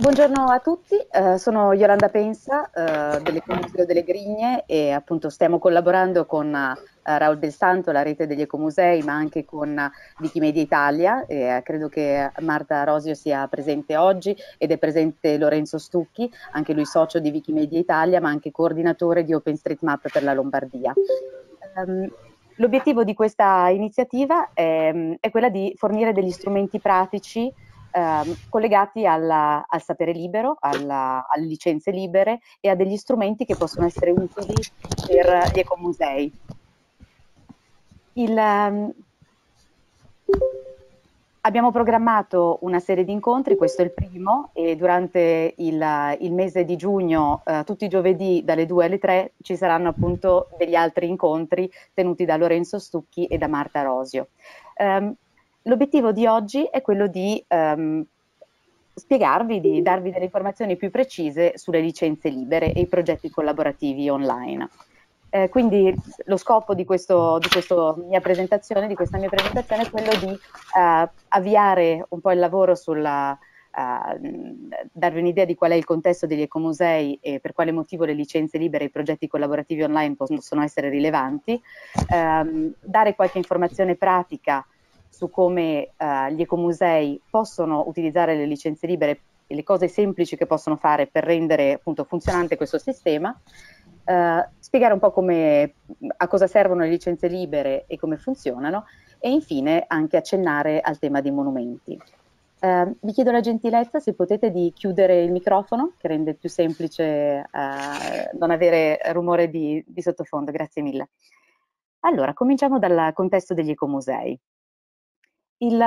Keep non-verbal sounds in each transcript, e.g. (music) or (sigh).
Buongiorno a tutti, uh, sono Yolanda Pensa uh, dell'Ecomuseo delle Grigne e appunto stiamo collaborando con uh, Raul Del Santo, la rete degli ecomusei, ma anche con Wikimedia Italia. E, credo che Marta Rosio sia presente oggi ed è presente Lorenzo Stucchi, anche lui socio di Wikimedia Italia, ma anche coordinatore di OpenStreetMap per la Lombardia. Um, L'obiettivo di questa iniziativa è, è quella di fornire degli strumenti pratici eh, collegati alla, al sapere libero, alla, alle licenze libere e a degli strumenti che possono essere utili per gli ecomusei. Il, um, abbiamo programmato una serie di incontri, questo è il primo, e durante il, il mese di giugno, eh, tutti i giovedì dalle 2 alle 3, ci saranno appunto degli altri incontri tenuti da Lorenzo Stucchi e da Marta Rosio. Um, L'obiettivo di oggi è quello di um, spiegarvi, di darvi delle informazioni più precise sulle licenze libere e i progetti collaborativi online. Eh, quindi lo scopo di, questo, di, mia di questa mia presentazione è quello di uh, avviare un po' il lavoro sulla, uh, darvi un'idea di qual è il contesto degli ecomusei e per quale motivo le licenze libere e i progetti collaborativi online possono essere rilevanti, um, dare qualche informazione pratica su come uh, gli ecomusei possono utilizzare le licenze libere e le cose semplici che possono fare per rendere appunto funzionante questo sistema, uh, spiegare un po' come, a cosa servono le licenze libere e come funzionano e infine anche accennare al tema dei monumenti. Uh, vi chiedo la gentilezza, se potete, di chiudere il microfono, che rende più semplice uh, non avere rumore di, di, sottofondo. Grazie mille. Allora, cominciamo dal contesto degli ecomusei. Il,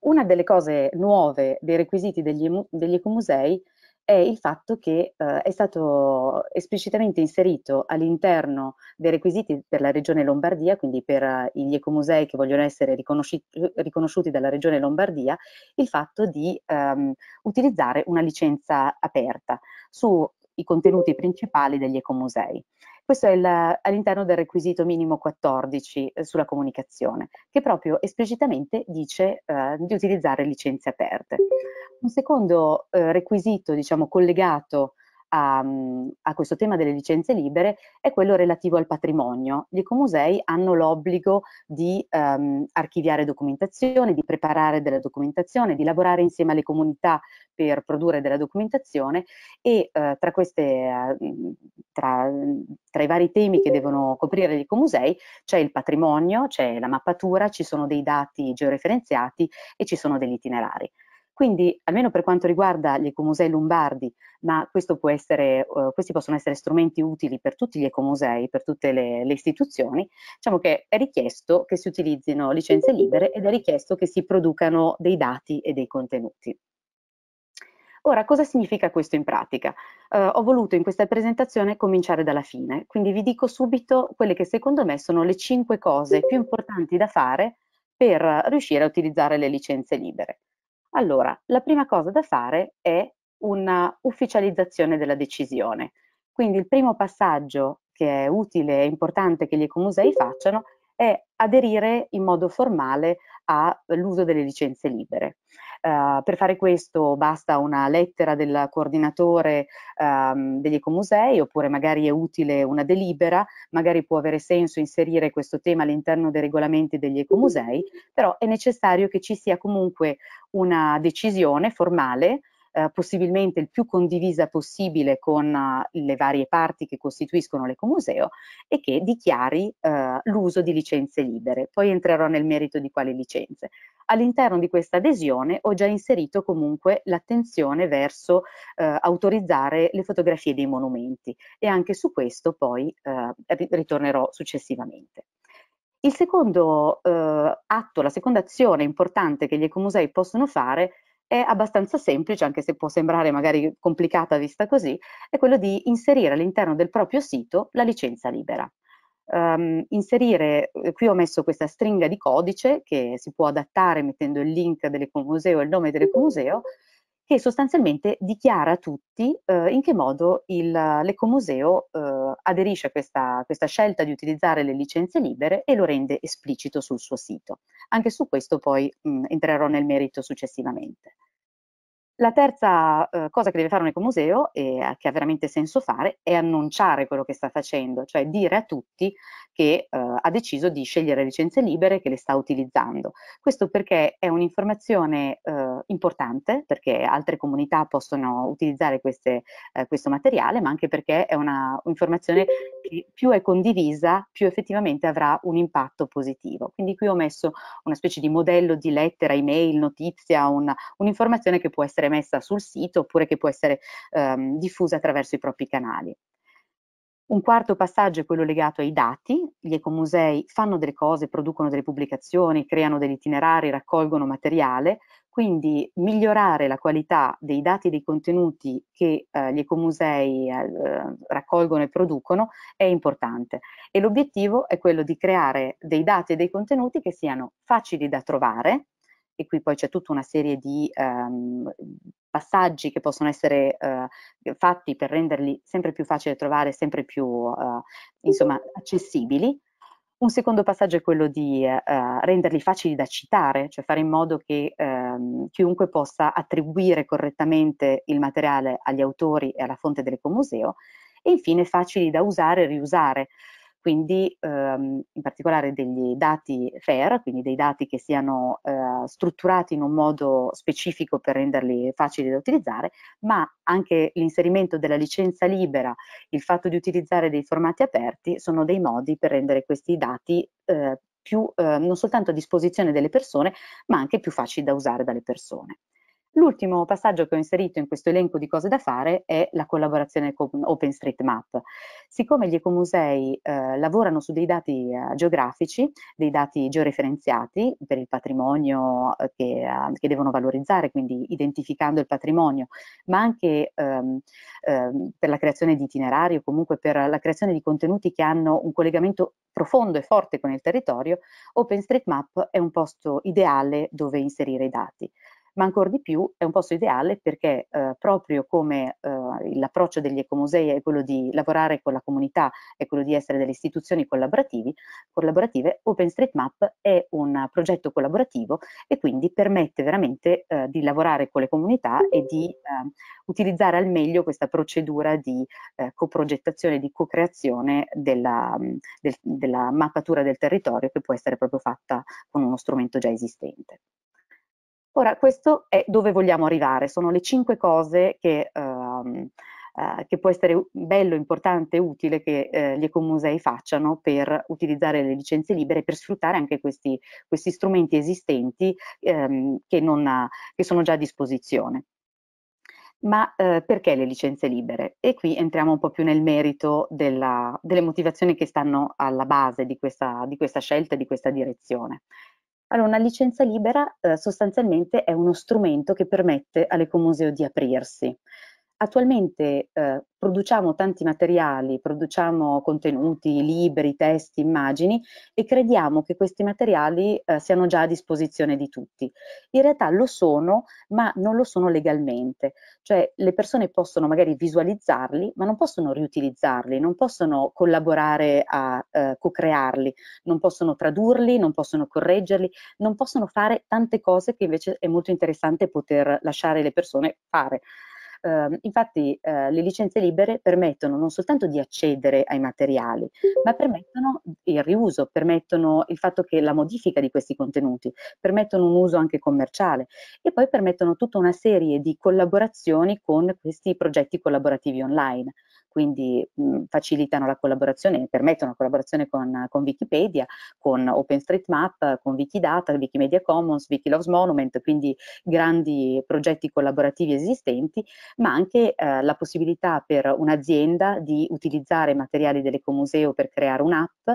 una delle cose nuove dei requisiti degli, degli ecomusei è il fatto che eh, è stato esplicitamente inserito all'interno dei requisiti per la regione Lombardia, quindi per uh, gli ecomusei che vogliono essere riconosciuti, dalla regione Lombardia, il fatto di um, utilizzare una licenza aperta sui contenuti principali degli ecomusei. Questo è all'interno del requisito minimo 14 eh, sulla comunicazione, che proprio esplicitamente dice eh, di utilizzare licenze aperte. Un secondo eh, requisito, diciamo, collegato a, a, questo tema delle licenze libere è quello relativo al patrimonio. Gli ecomusei hanno l'obbligo di um, archiviare documentazione, di preparare della documentazione, di lavorare insieme alle comunità per produrre della documentazione e uh, tra, queste, uh, tra, tra, i vari temi che devono coprire gli ecomusei c'è il patrimonio, c'è la mappatura, ci sono dei dati georeferenziati e ci sono degli itinerari. Quindi, almeno per quanto riguarda gli ecomusei lombardi, ma essere, uh, questi possono essere strumenti utili per tutti gli ecomusei, per tutte le, le, istituzioni, diciamo che è richiesto che si utilizzino licenze libere ed è richiesto che si producano dei dati e dei contenuti. Ora, cosa significa questo in pratica? Uh, ho voluto in questa presentazione cominciare dalla fine, quindi vi dico subito quelle che secondo me sono le cinque cose più importanti da fare per riuscire a utilizzare le licenze libere. Allora, la prima cosa da fare è una ufficializzazione della decisione. Quindi il primo passaggio che è utile e importante che gli ecomusei facciano è aderire in modo formale all'uso delle licenze libere. Uh, per fare questo basta una lettera del coordinatore um, degli ecomusei oppure magari è utile una delibera, magari può avere senso inserire questo tema all'interno dei regolamenti degli ecomusei, però è necessario che ci sia comunque una decisione formale eh, possibilmente il più condivisa possibile con uh, le varie parti che costituiscono l'ecomuseo e che dichiari uh, l'uso di licenze libere. Poi entrerò nel merito di quali licenze. All'interno di questa adesione ho già inserito comunque l'attenzione verso uh, autorizzare le fotografie dei monumenti e anche su questo poi ritornerò successivamente. Il secondo eh, atto, la seconda azione importante che gli ecomusei possono fare è abbastanza semplice, anche se può sembrare magari complicata vista così, è quello di inserire all'interno del proprio sito la licenza libera. Um, inserire, eh, qui ho messo questa stringa di codice che si può adattare mettendo il link dell'ecomuseo e il nome dell'ecomuseo, che sostanzialmente dichiara a tutti eh, in che modo l'ecomuseo eh, aderisce a questa, questa, scelta di utilizzare le licenze libere e lo rende esplicito sul suo sito. Anche su questo poi mh, entrerò nel merito successivamente. La terza eh, cosa che deve fare un ecomuseo e che ha veramente senso fare è annunciare quello che sta facendo, cioè dire a tutti che eh, ha deciso di scegliere licenze libere che le sta utilizzando. Questo perché è un'informazione eh, importante, perché altre comunità possono utilizzare queste, eh, questo materiale, ma anche perché è un'informazione che più è condivisa, più effettivamente avrà un impatto positivo. Quindi qui ho messo una specie di modello di lettera, email, notizia, un'informazione che può essere messa sul sito oppure che può essere ehm, diffusa attraverso i propri canali. Un quarto passaggio è quello legato ai dati. Gli ecomusei fanno delle cose, producono delle pubblicazioni, creano degli itinerari, raccolgono materiale, quindi migliorare la qualità dei dati e dei contenuti che eh, gli ecomusei eh, raccolgono e producono è importante e l'obiettivo è quello di creare dei dati e dei contenuti che siano facili da trovare, e qui poi c'è tutta una serie di ehm, passaggi che possono essere eh, fatti per renderli sempre più facili da trovare, sempre più eh, insomma, accessibili. Un secondo passaggio è quello di eh, renderli facili da citare, cioè fare in modo che ehm, chiunque possa attribuire correttamente il materiale agli autori e alla fonte dell'ecomuseo e infine facili da usare e riusare quindi ehm, in particolare degli dati FAIR, quindi dei dati che siano eh, strutturati in un modo specifico per renderli facili da utilizzare, ma anche l'inserimento della licenza libera, il fatto di utilizzare dei formati aperti sono dei modi per rendere questi dati eh, più, eh, non soltanto a disposizione delle persone, ma anche più facili da usare dalle persone. L'ultimo passaggio che ho inserito in questo elenco di cose da fare è la collaborazione con OpenStreetMap. Siccome gli ecomusei eh, lavorano su dei dati eh, geografici, dei dati georeferenziati per il patrimonio eh, che, eh, che, devono valorizzare, quindi identificando il patrimonio, ma anche ehm, ehm, per la creazione di itinerari o comunque per la creazione di contenuti che hanno un collegamento profondo e forte con il territorio, OpenStreetMap è un posto ideale dove inserire i dati ma ancora di più è un posto ideale perché eh, proprio come eh, l'approccio degli ecomusei è quello di lavorare con la comunità, è quello di essere delle istituzioni collaborative, OpenStreetMap è un progetto collaborativo e quindi permette veramente eh, di lavorare con le comunità e di eh, utilizzare al meglio questa procedura di eh, coprogettazione, di co-creazione della, del, della mappatura del territorio che può essere proprio fatta con uno strumento già esistente. Ora, questo è dove vogliamo arrivare, sono le cinque cose che, ehm, eh, che può essere bello, importante e utile che eh, gli ecomusei facciano per utilizzare le licenze libere, per sfruttare anche questi, questi strumenti esistenti ehm, che, non, che sono già a disposizione. Ma eh, perché le licenze libere? E qui entriamo un po' più nel merito della, delle motivazioni che stanno alla base di questa, di questa scelta e di questa direzione. Allora, una licenza libera eh, sostanzialmente è uno strumento che permette all'ecomuseo di aprirsi. Attualmente eh, produciamo tanti materiali, produciamo contenuti, libri, testi, immagini e crediamo che questi materiali eh, siano già a disposizione di tutti. In realtà lo sono, ma non lo sono legalmente, cioè le persone possono magari visualizzarli, ma non possono riutilizzarli, non possono collaborare a eh, co-crearli, non possono tradurli, non possono correggerli, non possono fare tante cose che invece è molto interessante poter lasciare le persone fare. Eh, infatti eh, le licenze libere permettono non soltanto di accedere ai materiali, ma permettono il riuso, permettono il fatto che la modifica di questi contenuti, permettono un uso anche commerciale e poi permettono tutta una serie di collaborazioni con questi progetti collaborativi online quindi mh, facilitano la collaborazione, permettono la collaborazione con, con, Wikipedia, con OpenStreetMap, con Wikidata, Wikimedia Commons, Wikiloves Monument, quindi grandi progetti collaborativi esistenti, ma anche eh, la possibilità per un'azienda di utilizzare materiali dell'ecomuseo per creare un'app,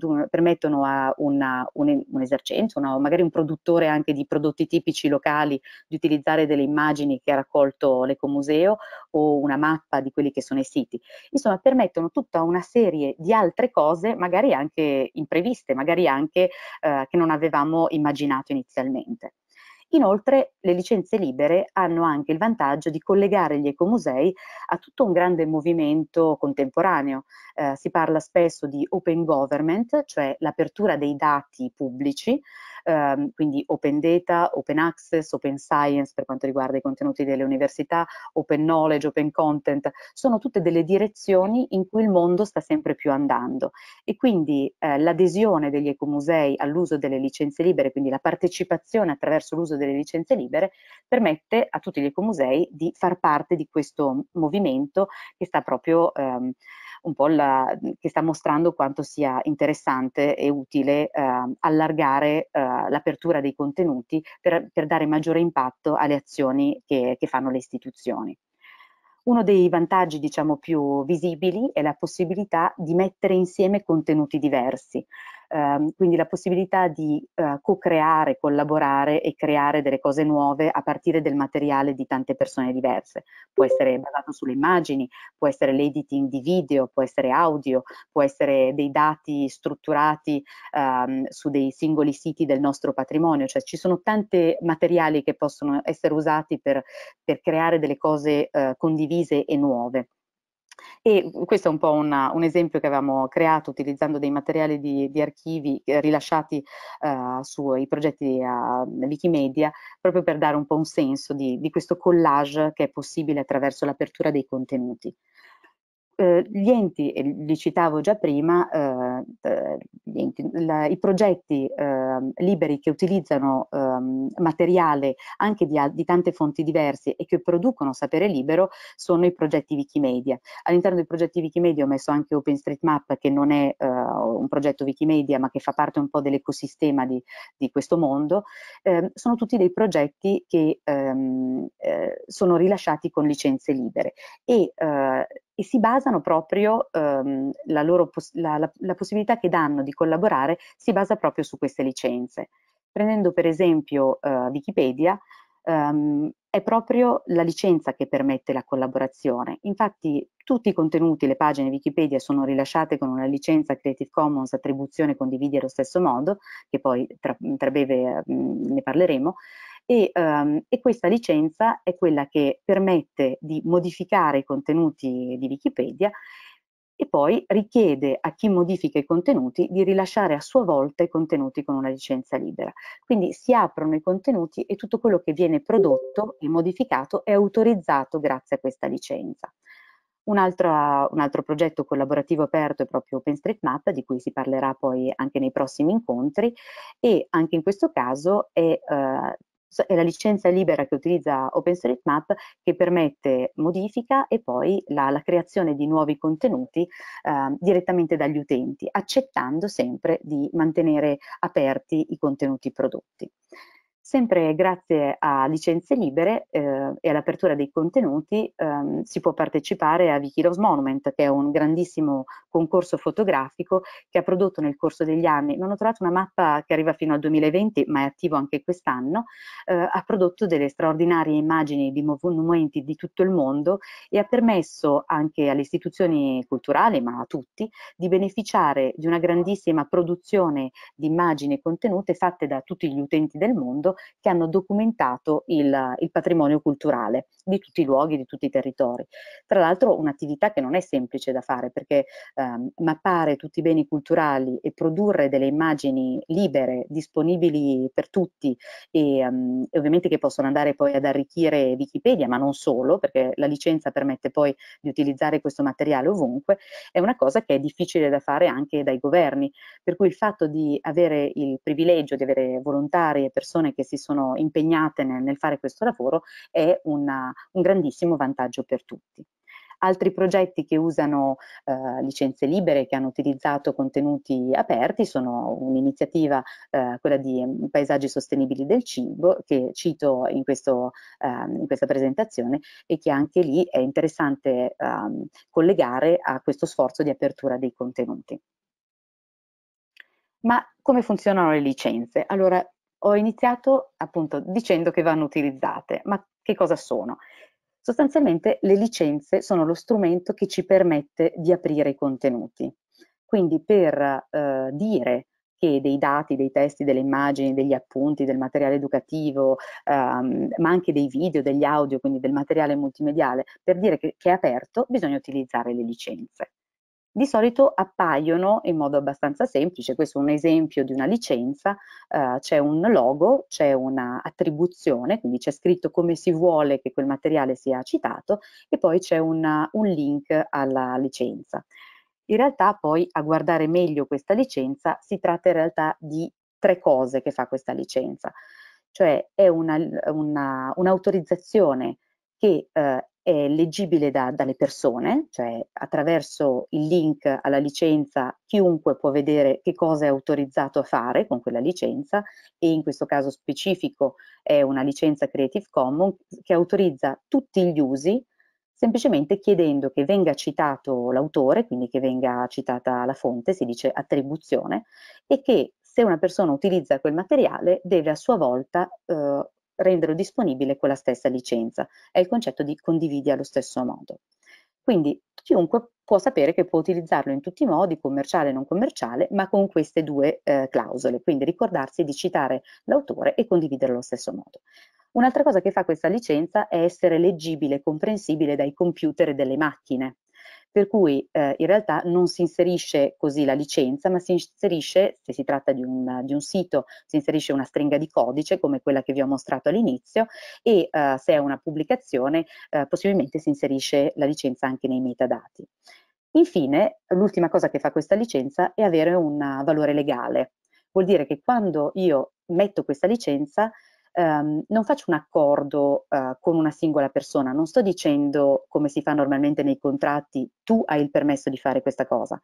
un, permettono a una, un, un esercente, una, magari un produttore anche di prodotti tipici locali di utilizzare delle immagini che ha raccolto l'ecomuseo o una mappa di quelli che sono i siti. Insomma, permettono tutta una serie di altre cose, magari anche impreviste, magari anche eh, che non avevamo immaginato inizialmente. Inoltre le licenze libere hanno anche il vantaggio di collegare gli ecomusei a tutto un grande movimento contemporaneo. Eh, si parla spesso di open government, cioè l'apertura dei dati pubblici, ehm, quindi open data, open access, open science per quanto riguarda i contenuti delle università, open knowledge, open content, sono tutte delle direzioni in cui il mondo sta sempre più andando. E quindi eh, l'adesione degli ecomusei all'uso delle licenze libere, quindi la partecipazione attraverso l'uso delle licenze libere, permette a tutti gli ecomusei di far parte di questo movimento che sta proprio ehm, un po' la, che sta mostrando quanto sia interessante e utile eh, allargare eh, l'apertura dei contenuti per, per, dare maggiore impatto alle azioni che, che fanno le istituzioni. Uno dei vantaggi, diciamo, più visibili è la possibilità di mettere insieme contenuti diversi ehm, quindi la possibilità di eh, co-creare, collaborare e creare delle cose nuove a partire del materiale di tante persone diverse. Può essere basato sulle immagini, può essere l'editing di video, può essere audio, può essere dei dati strutturati ehm, su dei singoli siti del nostro patrimonio, cioè ci sono tanti materiali che possono essere usati per, per creare delle cose eh, condivise e nuove. E questo è un po' una, un esempio che avevamo creato utilizzando dei materiali di, di archivi eh, rilasciati uh, sui progetti uh, Wikimedia, proprio per dare un po' un senso di, di questo collage che è possibile attraverso l'apertura dei contenuti eh, gli enti, li citavo già prima, eh, eh enti, la, i progetti ehm, liberi che utilizzano ehm, materiale anche di, di, tante fonti diverse e che producono sapere libero sono i progetti Wikimedia. All'interno dei progetti Wikimedia ho messo anche OpenStreetMap che non è eh, un progetto Wikimedia ma che fa parte un po' dell'ecosistema di, di, questo mondo. Ehm, sono tutti dei progetti che ehm, eh, sono rilasciati con licenze libere e eh, e si basano proprio, ehm, la, loro la, la, la possibilità che danno di collaborare si basa proprio su queste licenze. Prendendo per esempio eh, Wikipedia, Um, è proprio la licenza che permette la collaborazione. Infatti tutti i contenuti, le pagine Wikipedia sono rilasciate con una licenza Creative Commons attribuzione condividi allo stesso modo, che poi tra, tra breve um, ne parleremo, e, um, e, questa licenza è quella che permette di modificare i contenuti di Wikipedia e poi richiede a chi modifica i contenuti di rilasciare a sua volta i contenuti con una licenza libera. Quindi si aprono i contenuti e tutto quello che viene prodotto e modificato è autorizzato grazie a questa licenza. Un altro, un altro, progetto collaborativo aperto è proprio OpenStreetMap, di cui si parlerà poi anche nei prossimi incontri, e anche in questo caso è eh, è la licenza libera che utilizza OpenStreetMap che permette modifica e poi la, la creazione di nuovi contenuti eh, direttamente dagli utenti, accettando sempre di mantenere aperti i contenuti prodotti. Sempre grazie a licenze libere eh, e all'apertura dei contenuti ehm, si può partecipare a Wikilos Monument, che è un grandissimo concorso fotografico che ha prodotto nel corso degli anni, non ho trovato una mappa che arriva fino al 2020, ma è attivo anche quest'anno, eh, ha prodotto delle straordinarie immagini di monumenti di tutto il mondo e ha permesso anche alle istituzioni culturali, ma a tutti, di beneficiare di una grandissima produzione di immagini e contenute fatte da tutti gli utenti del mondo che hanno documentato il, il patrimonio culturale di tutti i luoghi, di tutti i territori. Tra l'altro un'attività che non è semplice da fare perché ehm, mappare tutti i beni culturali e produrre delle immagini libere, disponibili per tutti e, um, e, ovviamente che possono andare poi ad arricchire Wikipedia, ma non solo, perché la licenza permette poi di utilizzare questo materiale ovunque, è una cosa che è difficile da fare anche dai governi, per cui il fatto di avere il privilegio di avere volontari e persone che che si sono impegnate nel, nel fare questo lavoro è una, un grandissimo vantaggio per tutti. Altri progetti che usano eh, licenze libere, che hanno utilizzato contenuti aperti, sono un'iniziativa, eh, quella di mm, paesaggi sostenibili del cibo, che cito in, questo, eh, in questa presentazione e che anche lì è interessante ehm, collegare a questo sforzo di apertura dei contenuti. Ma come funzionano le licenze? Allora, ho iniziato appunto dicendo che vanno utilizzate, ma che cosa sono? Sostanzialmente le licenze sono lo strumento che ci permette di aprire i contenuti. Quindi per eh, dire che dei dati, dei testi, delle immagini, degli appunti, del materiale educativo, ehm, ma anche dei video, degli audio, quindi del materiale multimediale, per dire che, che è aperto, bisogna utilizzare le licenze. Di solito appaiono in modo abbastanza semplice, questo è un esempio di una licenza, eh, c'è un logo, c'è un'attribuzione, quindi c'è scritto come si vuole che quel materiale sia citato e poi c'è un link alla licenza. In realtà poi a guardare meglio questa licenza si tratta in realtà di tre cose che fa questa licenza, cioè è un'autorizzazione una, un che eh, è leggibile da, dalle persone, cioè attraverso il link alla licenza chiunque può vedere che cosa è autorizzato a fare con quella licenza e in questo caso specifico è una licenza Creative Commons che autorizza tutti gli usi semplicemente chiedendo che venga citato l'autore, quindi che venga citata la fonte, si dice attribuzione, e che se una persona utilizza quel materiale deve a sua volta eh, renderlo disponibile con la stessa licenza. È il concetto di condividi allo stesso modo. Quindi chiunque può sapere che può utilizzarlo in tutti i modi, commerciale e non commerciale, ma con queste due eh, clausole, quindi ricordarsi di citare l'autore e condividere allo stesso modo. Un'altra cosa che fa questa licenza è essere leggibile e comprensibile dai computer e delle macchine per cui eh, in realtà non si inserisce così la licenza, ma si inserisce, se si tratta di un, di un sito, si inserisce una stringa di codice come quella che vi ho mostrato all'inizio e eh, se è una pubblicazione eh, possibilmente si inserisce la licenza anche nei metadati. Infine, l'ultima cosa che fa questa licenza è avere un valore legale. Vuol dire che quando io metto questa licenza ehm, non faccio un accordo eh, con una singola persona, non sto dicendo come si fa normalmente nei contratti, tu hai il permesso di fare questa cosa.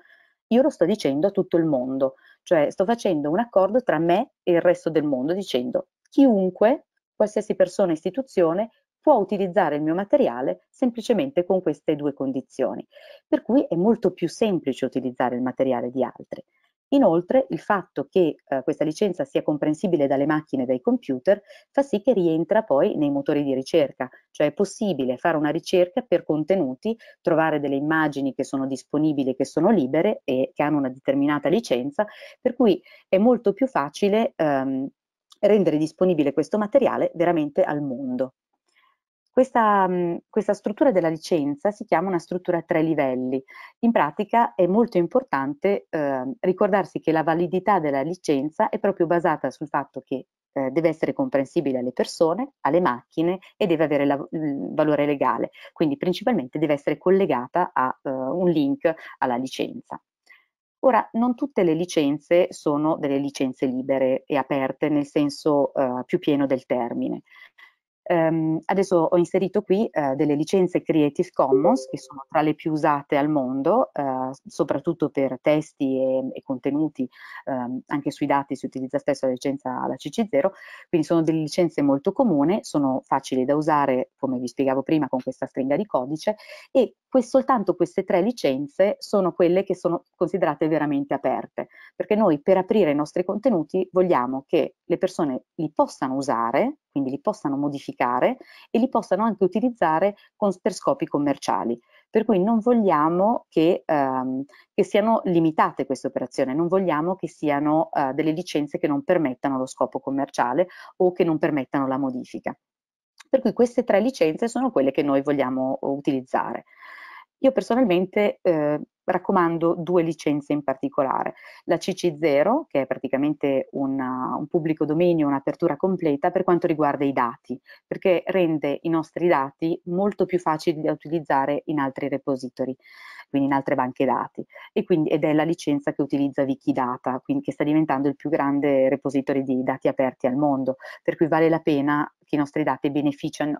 Io lo sto dicendo a tutto il mondo, cioè sto facendo un accordo tra me e il resto del mondo dicendo chiunque, qualsiasi persona istituzione può utilizzare il mio materiale semplicemente con queste due condizioni. Per cui è molto più semplice utilizzare il materiale di altri. Inoltre il fatto che eh, questa licenza sia comprensibile dalle macchine e dai computer fa sì che rientra poi nei motori di ricerca, cioè è possibile fare una ricerca per contenuti, trovare delle immagini che sono disponibili, che sono libere e che hanno una determinata licenza, per cui è molto più facile ehm, rendere disponibile questo materiale veramente al mondo. Questa, mhmm, questa, struttura della licenza si chiama una struttura a tre livelli. In pratica è molto importante eh, ricordarsi che la validità della licenza è proprio basata sul fatto che eh, deve essere comprensibile alle persone, alle macchine e deve avere la, il valore legale, quindi principalmente deve essere collegata a uh, un link alla licenza. Ora, non tutte le licenze sono delle licenze libere e aperte nel senso uh, più pieno del termine. Um, adesso ho inserito qui uh, delle licenze Creative Commons che sono tra le più usate al mondo, uh, soprattutto per testi e, e contenuti, um, anche sui dati si utilizza spesso la licenza la CC0, quindi sono delle licenze molto comuni, sono facili da usare come vi spiegavo prima con questa stringa di codice e soltanto queste tre licenze sono quelle che sono considerate veramente aperte, perché noi per aprire i nostri contenuti vogliamo che le persone li possano usare, quindi li possano modificare e li possano anche utilizzare con, per scopi commerciali. Per cui non vogliamo che, ehm, che siano limitate queste operazioni, non vogliamo che siano eh, delle licenze che non permettano lo scopo commerciale o che non permettano la modifica. Per cui queste tre licenze sono quelle che noi vogliamo utilizzare. Io personalmente eh, raccomando due licenze in particolare. La CC0, che è praticamente una, un pubblico dominio, un'apertura completa per quanto riguarda i dati, perché rende i nostri dati molto più facili da utilizzare in altri repository, quindi in altre banche dati, quindi, ed è la licenza che utilizza Wikidata, quindi che sta diventando il più grande repository di dati aperti al mondo, per cui vale la pena che i nostri dati beneficino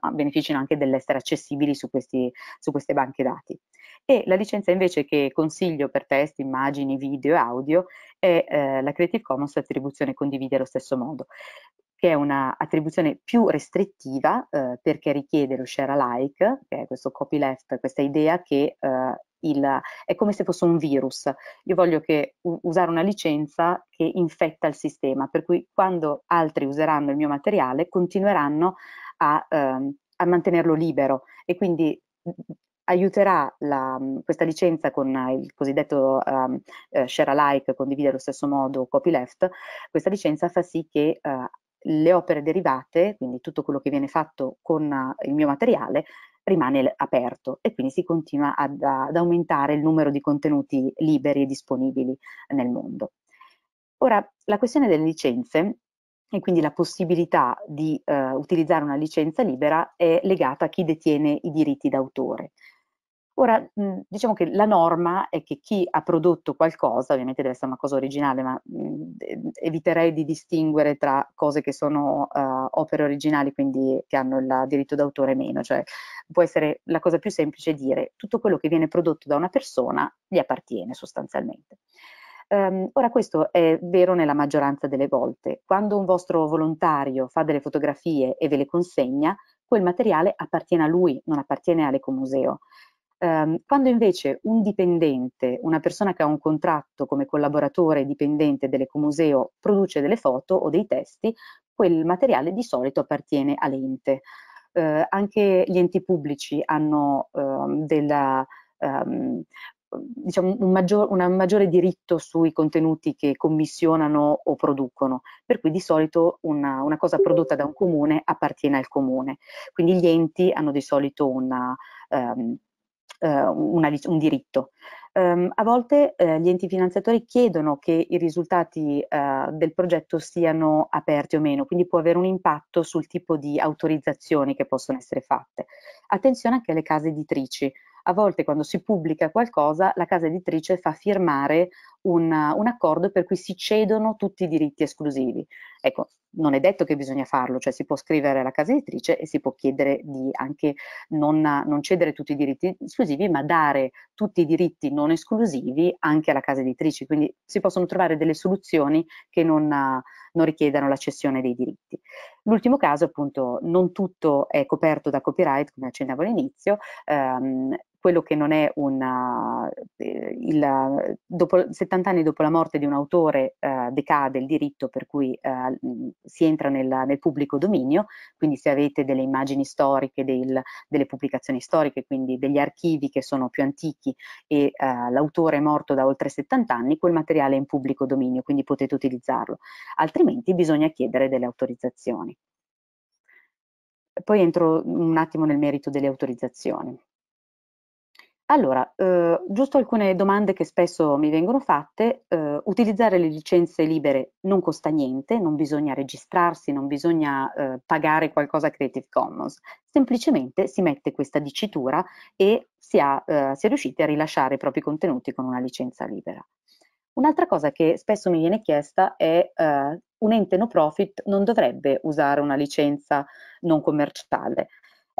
anche dell'essere accessibili su, questi, su queste banche dati. E la licenza invece che consiglio per test, immagini, video e audio è eh, la Creative Commons attribuzione condivide allo stesso modo che è un'attribuzione più restrittiva eh, perché richiede lo share alike, che è questo copyleft, questa idea che eh, il, è come se fosse un virus. Io voglio che, usare una licenza che infetta il sistema, per cui quando altri useranno il mio materiale continueranno a, ehm, a mantenerlo libero e quindi aiuterà la, questa licenza con il cosiddetto um, share alike, condividere allo stesso modo, copyleft, questa licenza fa sì che uh, le opere derivate, quindi tutto quello che viene fatto con uh, il mio materiale, rimane aperto e quindi si continua ad, ad aumentare il numero di contenuti liberi e disponibili nel mondo. Ora, la questione delle licenze e quindi la possibilità di uh, utilizzare una licenza libera è legata a chi detiene i diritti d'autore. Ora, mh, diciamo che la norma è che chi ha prodotto qualcosa, ovviamente deve essere una cosa originale, ma mh, eviterei di distinguere tra cose che sono uh, opere originali, quindi che hanno il diritto d'autore meno, cioè può essere la cosa più semplice dire tutto quello che viene prodotto da una persona gli appartiene sostanzialmente. Um, ora questo è vero nella maggioranza delle volte. Quando un vostro volontario fa delle fotografie e ve le consegna, quel materiale appartiene a lui, non appartiene all'ecomuseo. Um, quando invece un dipendente, una persona che ha un contratto come collaboratore dipendente dell'ecomuseo, produce delle foto o dei testi, quel materiale di solito appartiene all'ente. Uh, anche gli enti pubblici hanno uh, della, um, diciamo, un, maggior, un, maggiore diritto sui contenuti che commissionano o producono, per cui di solito una, una cosa prodotta da un comune appartiene al comune. Quindi gli enti hanno di solito una, um, eh, una, un diritto. Um, a volte eh, gli enti finanziatori chiedono che i risultati eh, del progetto siano aperti o meno, quindi può avere un impatto sul tipo di autorizzazioni che possono essere fatte. Attenzione anche alle case editrici. A volte quando si pubblica qualcosa, la casa editrice fa firmare un, un accordo per cui si cedono tutti i diritti esclusivi. Ecco, non è detto che bisogna farlo, cioè si può scrivere alla casa editrice e si può chiedere di anche non, non, cedere tutti i diritti esclusivi, ma dare tutti i diritti non esclusivi anche alla casa editrice. Quindi si possono trovare delle soluzioni che non, non richiedano la cessione dei diritti. L'ultimo caso, appunto, non tutto è coperto da copyright, come accennavo all'inizio, ehm, quello che non è una, eh, il, dopo, 70 anni dopo la morte di un autore eh, decade il diritto per cui eh, si entra nel, nel, pubblico dominio, quindi se avete delle immagini storiche, del, delle pubblicazioni storiche, quindi degli archivi che sono più antichi e eh, l'autore è morto da oltre 70 anni, quel materiale è in pubblico dominio, quindi potete utilizzarlo, altrimenti bisogna chiedere delle autorizzazioni. Poi entro un attimo nel merito delle autorizzazioni. Allora, eh, giusto alcune domande che spesso mi vengono fatte. Eh, utilizzare le licenze libere non costa niente, non bisogna registrarsi, non bisogna eh, pagare qualcosa a Creative Commons, semplicemente si mette questa dicitura e si, ha, eh, si è riusciti a rilasciare i propri contenuti con una licenza libera. Un'altra cosa che spesso mi viene chiesta è eh, un ente no profit non dovrebbe usare una licenza non commerciale.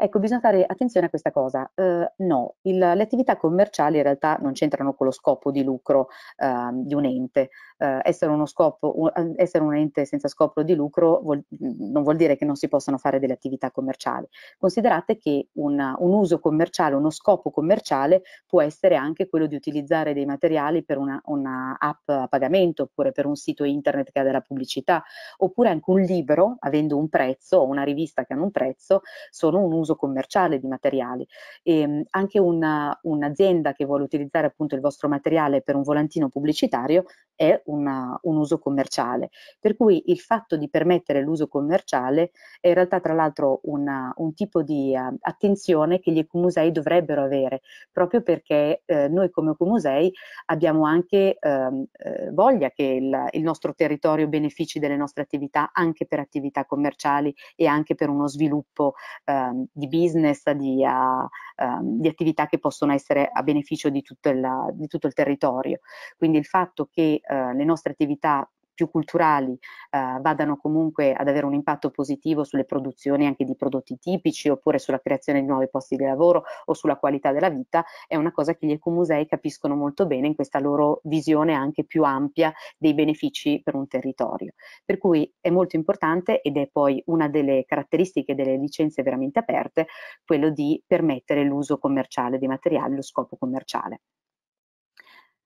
Ecco, bisogna fare attenzione a questa cosa. Eh, no, il, le attività commerciali in realtà non c'entrano con lo scopo di lucro eh, di un ente. Eh, essere, uno scopo, un, eh, essere, un ente senza scopo di lucro vuol, non vuol dire che non si possano fare delle attività commerciali. Considerate che una, un uso commerciale, uno scopo commerciale può essere anche quello di utilizzare dei materiali per una, una app a pagamento oppure per un sito internet che ha della pubblicità, oppure anche un libro, avendo un prezzo, o una rivista che hanno un prezzo, sono un uso uso commerciale di materiali. E ehm, anche un'azienda che vuole utilizzare appunto il vostro materiale per un volantino pubblicitario è una, un uso commerciale. Per cui il fatto di permettere l'uso commerciale è in realtà tra l'altro un tipo di uh, attenzione che gli ecomusei dovrebbero avere, proprio perché eh, noi come ecomusei abbiamo anche ehm, eh, voglia che il, il nostro territorio benefici delle nostre attività anche per attività commerciali e anche per uno sviluppo eh, di business, di, uh, um, di, attività che possono essere a beneficio di tutto il, di tutto il territorio. Quindi il fatto che uh, le nostre attività più culturali eh, vadano comunque ad avere un impatto positivo sulle produzioni anche di prodotti tipici oppure sulla creazione di nuovi posti di lavoro o sulla qualità della vita, è una cosa che gli ecomusei capiscono molto bene in questa loro visione anche più ampia dei benefici per un territorio. Per cui è molto importante ed è poi una delle caratteristiche delle licenze veramente aperte, quello di permettere l'uso commerciale dei materiali, lo scopo commerciale.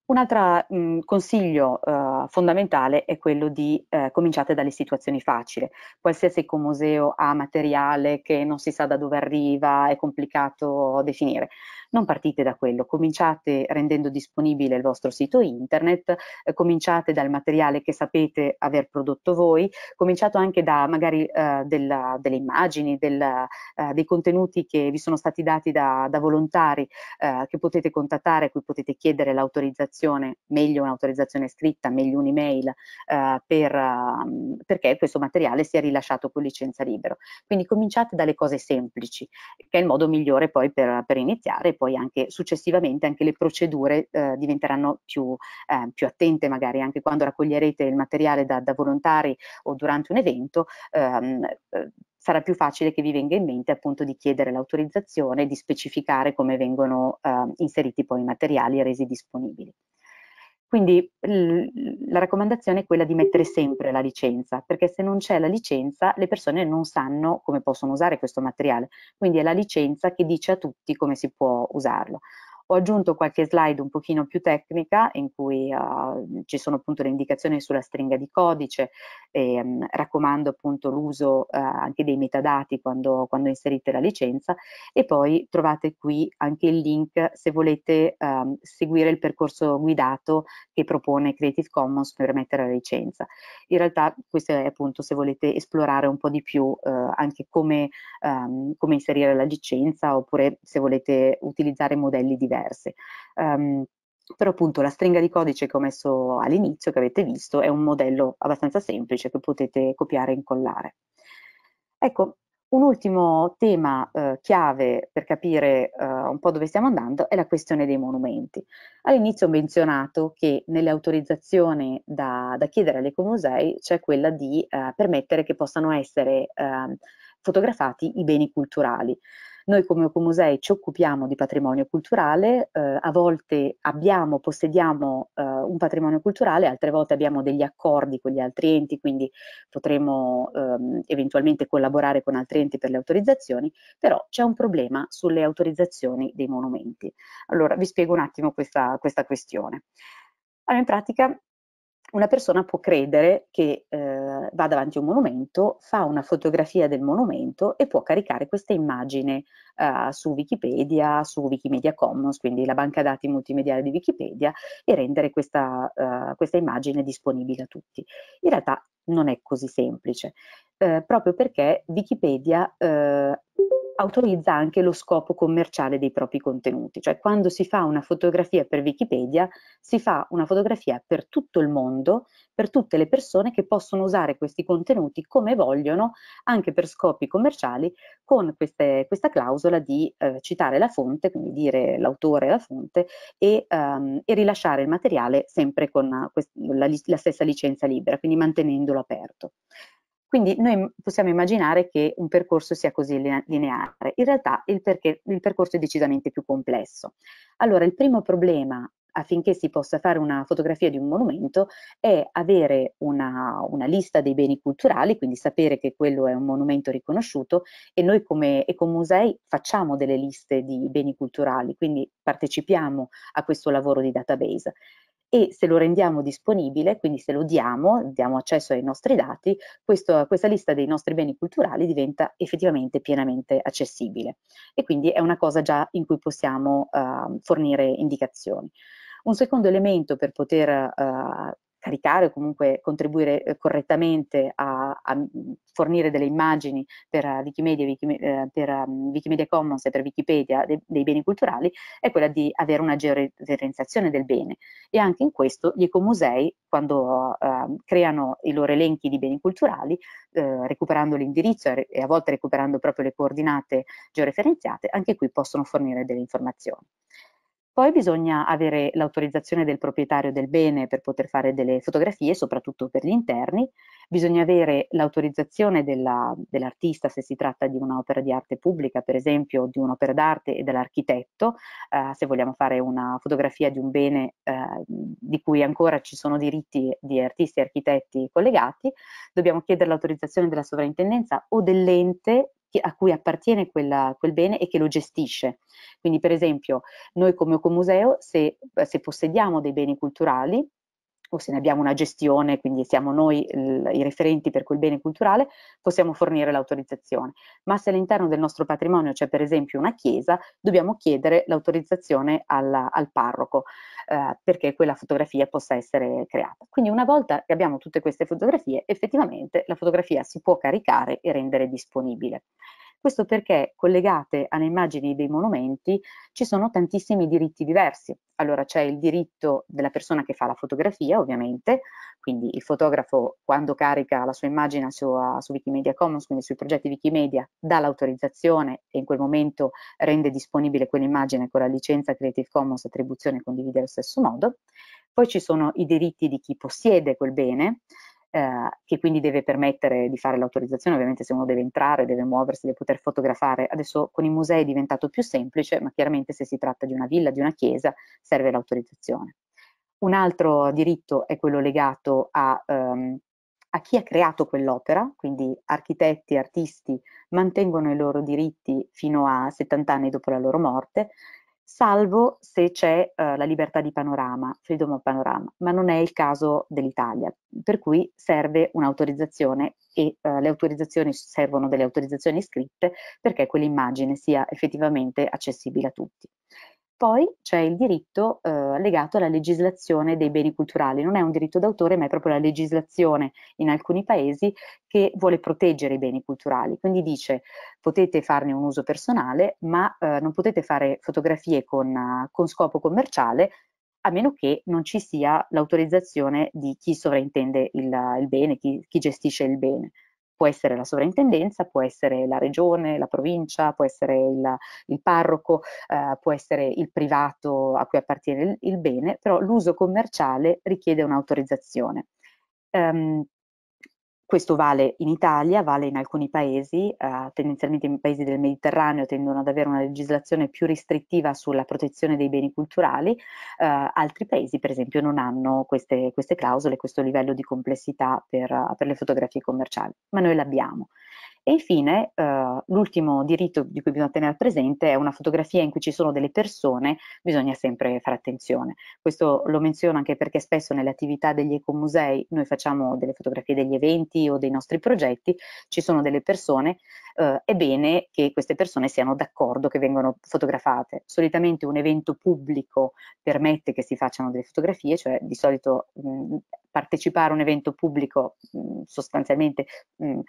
Un altro mhmm, consiglio uh, fondamentale è quello di uh, cominciate dalle situazioni facili. Qualsiasi ecomuseo ha materiale che non si sa da dove arriva, è complicato definire. Non partite da quello, cominciate rendendo disponibile il vostro sito internet, eh, cominciate dal materiale che sapete aver prodotto voi, cominciate anche da magari eh, della, delle immagini, del, eh, dei contenuti che vi sono stati dati da, da volontari eh, che potete contattare, a cui potete chiedere l'autorizzazione, meglio un'autorizzazione scritta, meglio un'email, eh, per, uh, perché questo materiale sia rilasciato con licenza libero. Quindi cominciate dalle cose semplici, che è il modo migliore poi per, per iniziare poi anche successivamente anche le procedure eh, diventeranno più, eh, più, attente magari anche quando raccoglierete il materiale da, da volontari o durante un evento. Ehm, eh, sarà più facile che vi venga in mente appunto di chiedere l'autorizzazione, di specificare come vengono eh, inseriti poi i materiali resi disponibili. Quindi la raccomandazione è quella di mettere sempre la licenza, perché se non c'è la licenza le persone non sanno come possono usare questo materiale, quindi è la licenza che dice a tutti come si può usarlo. Ho aggiunto qualche slide un pochino più tecnica in cui uh, ci sono appunto le indicazioni sulla stringa di codice e um, raccomando appunto l'uso uh, anche dei metadati quando, quando, inserite la licenza e poi trovate qui anche il link se volete um, seguire il percorso guidato che propone Creative Commons per mettere la licenza. In realtà questo è appunto se volete esplorare un po' di più uh, anche come, um, come inserire la licenza oppure se volete utilizzare modelli diversi diverse. Um, però appunto la stringa di codice che ho messo all'inizio, che avete visto, è un modello abbastanza semplice che potete copiare e incollare. Ecco, un ultimo tema eh, chiave per capire eh, un po' dove stiamo andando è la questione dei monumenti. All'inizio ho menzionato che nelle autorizzazioni da, da chiedere agli ecomusei c'è quella di eh, permettere che possano essere ehm, fotografati i beni culturali. Noi come Ecomusei ci occupiamo di patrimonio culturale, eh, a volte abbiamo, possediamo eh, un patrimonio culturale, altre volte abbiamo degli accordi con gli altri enti, quindi potremo ehm, eventualmente collaborare con altri enti per le autorizzazioni, però c'è un problema sulle autorizzazioni dei monumenti. Allora vi spiego un attimo questa, questa questione. Allora, in pratica una persona può credere che eh, va davanti a un monumento, fa una fotografia del monumento e può caricare questa immagine eh, su Wikipedia, su Wikimedia Commons, quindi la banca dati multimediale di Wikipedia, e rendere questa, eh, questa immagine disponibile a tutti. In realtà non è così semplice, eh, proprio perché Wikipedia eh, autorizza anche lo scopo commerciale dei propri contenuti, cioè quando si fa una fotografia per Wikipedia si fa una fotografia per tutto il mondo, per tutte le persone che possono usare questi contenuti come vogliono, anche per scopi commerciali, con queste, questa clausola di eh, citare la fonte, quindi dire l'autore e la fonte, e, um, e, rilasciare il materiale sempre con la, la stessa licenza libera, quindi mantenendolo aperto. Quindi noi possiamo immaginare che un percorso sia così lineare. In realtà il, perché, il percorso è decisamente più complesso. Allora, il primo problema affinché si possa fare una fotografia di un monumento è avere una, una, lista dei beni culturali, quindi sapere che quello è un monumento riconosciuto e noi come Ecomusei facciamo delle liste di beni culturali, quindi partecipiamo a questo lavoro di database e se lo rendiamo disponibile, quindi se lo diamo, diamo accesso ai nostri dati, questo, questa lista dei nostri beni culturali diventa effettivamente pienamente accessibile e quindi è una cosa già in cui possiamo uh, fornire indicazioni. Un secondo elemento per poter uh, caricare o comunque contribuire eh, correttamente a, a, mm, fornire delle immagini per uh, Wikimedia, eh, per um, Wikimedia Commons e per Wikipedia dei, dei, beni culturali è quella di avere una georeferenziazione del bene e anche in questo gli ecomusei quando uh, creano i loro elenchi di beni culturali uh, recuperando l'indirizzo e a volte recuperando proprio le coordinate georeferenziate anche qui possono fornire delle informazioni. Poi bisogna avere l'autorizzazione del proprietario del bene per poter fare delle fotografie, soprattutto per gli interni, bisogna avere l'autorizzazione dell'artista se si tratta di un'opera di arte pubblica, per esempio di un'opera d'arte e dell'architetto, eh, se vogliamo fare una fotografia di un bene eh, di cui ancora ci sono diritti di artisti e architetti collegati, dobbiamo chiedere l'autorizzazione della sovrintendenza o dell'ente a cui appartiene quella, quel bene e che lo gestisce. Quindi per esempio noi come Ecomuseo se, se possediamo dei beni culturali o se ne abbiamo una gestione, quindi siamo noi il, i referenti per quel bene culturale, possiamo fornire l'autorizzazione. Ma se all'interno del nostro patrimonio c'è per esempio una chiesa, dobbiamo chiedere l'autorizzazione al, al parroco eh, perché quella fotografia possa essere creata. Quindi una volta che abbiamo tutte queste fotografie, effettivamente la fotografia si può caricare e rendere disponibile. Questo perché collegate alle immagini dei monumenti ci sono tantissimi diritti diversi. Allora c'è il diritto della persona che fa la fotografia, ovviamente, quindi il fotografo quando carica la sua immagine su, su Wikimedia Commons, quindi sui progetti Wikimedia, dà l'autorizzazione e in quel momento rende disponibile quell'immagine con la licenza Creative Commons attribuzione condivide allo stesso modo. Poi ci sono i diritti di chi possiede quel bene, eh, che quindi deve permettere di fare l'autorizzazione, ovviamente se uno deve entrare, deve muoversi, deve poter fotografare. Adesso con i musei è diventato più semplice, ma chiaramente se si tratta di una villa, di una chiesa, serve l'autorizzazione. Un altro diritto è quello legato a, um, a chi ha creato quell'opera, quindi architetti, artisti mantengono i loro diritti fino a 70 anni dopo la loro morte, salvo se c'è uh, la libertà di panorama, freedom of panorama, ma non è il caso dell'Italia, per cui serve un'autorizzazione e uh, le autorizzazioni servono delle autorizzazioni scritte perché quell'immagine sia effettivamente accessibile a tutti. Poi c'è il diritto eh, legato alla legislazione dei beni culturali, non è un diritto d'autore ma è proprio la legislazione in alcuni paesi che vuole proteggere i beni culturali, quindi dice potete farne un uso personale ma eh, non potete fare fotografie con, con scopo commerciale a meno che non ci sia l'autorizzazione di chi sovraintende il, il bene, chi, chi gestisce il bene può essere la sovrintendenza, può essere la regione, la provincia, può essere il, il parroco, eh, può essere il privato a cui appartiene il, il bene, però l'uso commerciale richiede un'autorizzazione. Um, questo vale in Italia, vale in alcuni paesi, eh, tendenzialmente i paesi del Mediterraneo tendono ad avere una legislazione più restrittiva sulla protezione dei beni culturali, eh, altri paesi per esempio non hanno queste, queste clausole, questo livello di complessità per, per le fotografie commerciali, ma noi l'abbiamo. E infine, eh, l'ultimo diritto di cui bisogna tenere presente è una fotografia in cui ci sono delle persone, bisogna sempre fare attenzione. Questo lo menziono anche perché spesso nelle attività degli ecomusei noi facciamo delle fotografie degli eventi o dei nostri progetti, ci sono delle persone, eh, è bene che queste persone siano d'accordo che vengano fotografate. Solitamente un evento pubblico permette che si facciano delle fotografie, cioè di solito mh, partecipare a un evento pubblico mh, sostanzialmente mh,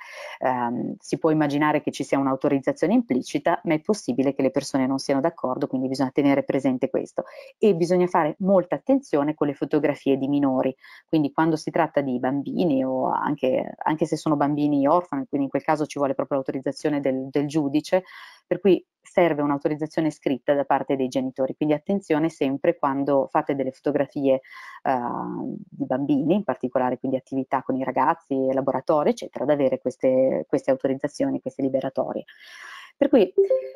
ehm, si può immaginare che ci sia un'autorizzazione implicita, ma è possibile che le persone non siano d'accordo, quindi bisogna tenere presente questo. E bisogna fare molta attenzione con le fotografie di minori, quindi quando si tratta di bambini o anche, anche se sono bambini orfani, quindi in quel caso ci vuole proprio l'autorizzazione del, del giudice, per cui serve un'autorizzazione scritta da parte dei genitori, quindi attenzione sempre quando fate delle fotografie uh, di bambini, in particolare quindi attività con i ragazzi, laboratori, eccetera, ad avere queste, queste autorizzazioni, queste liberatorie. Per cui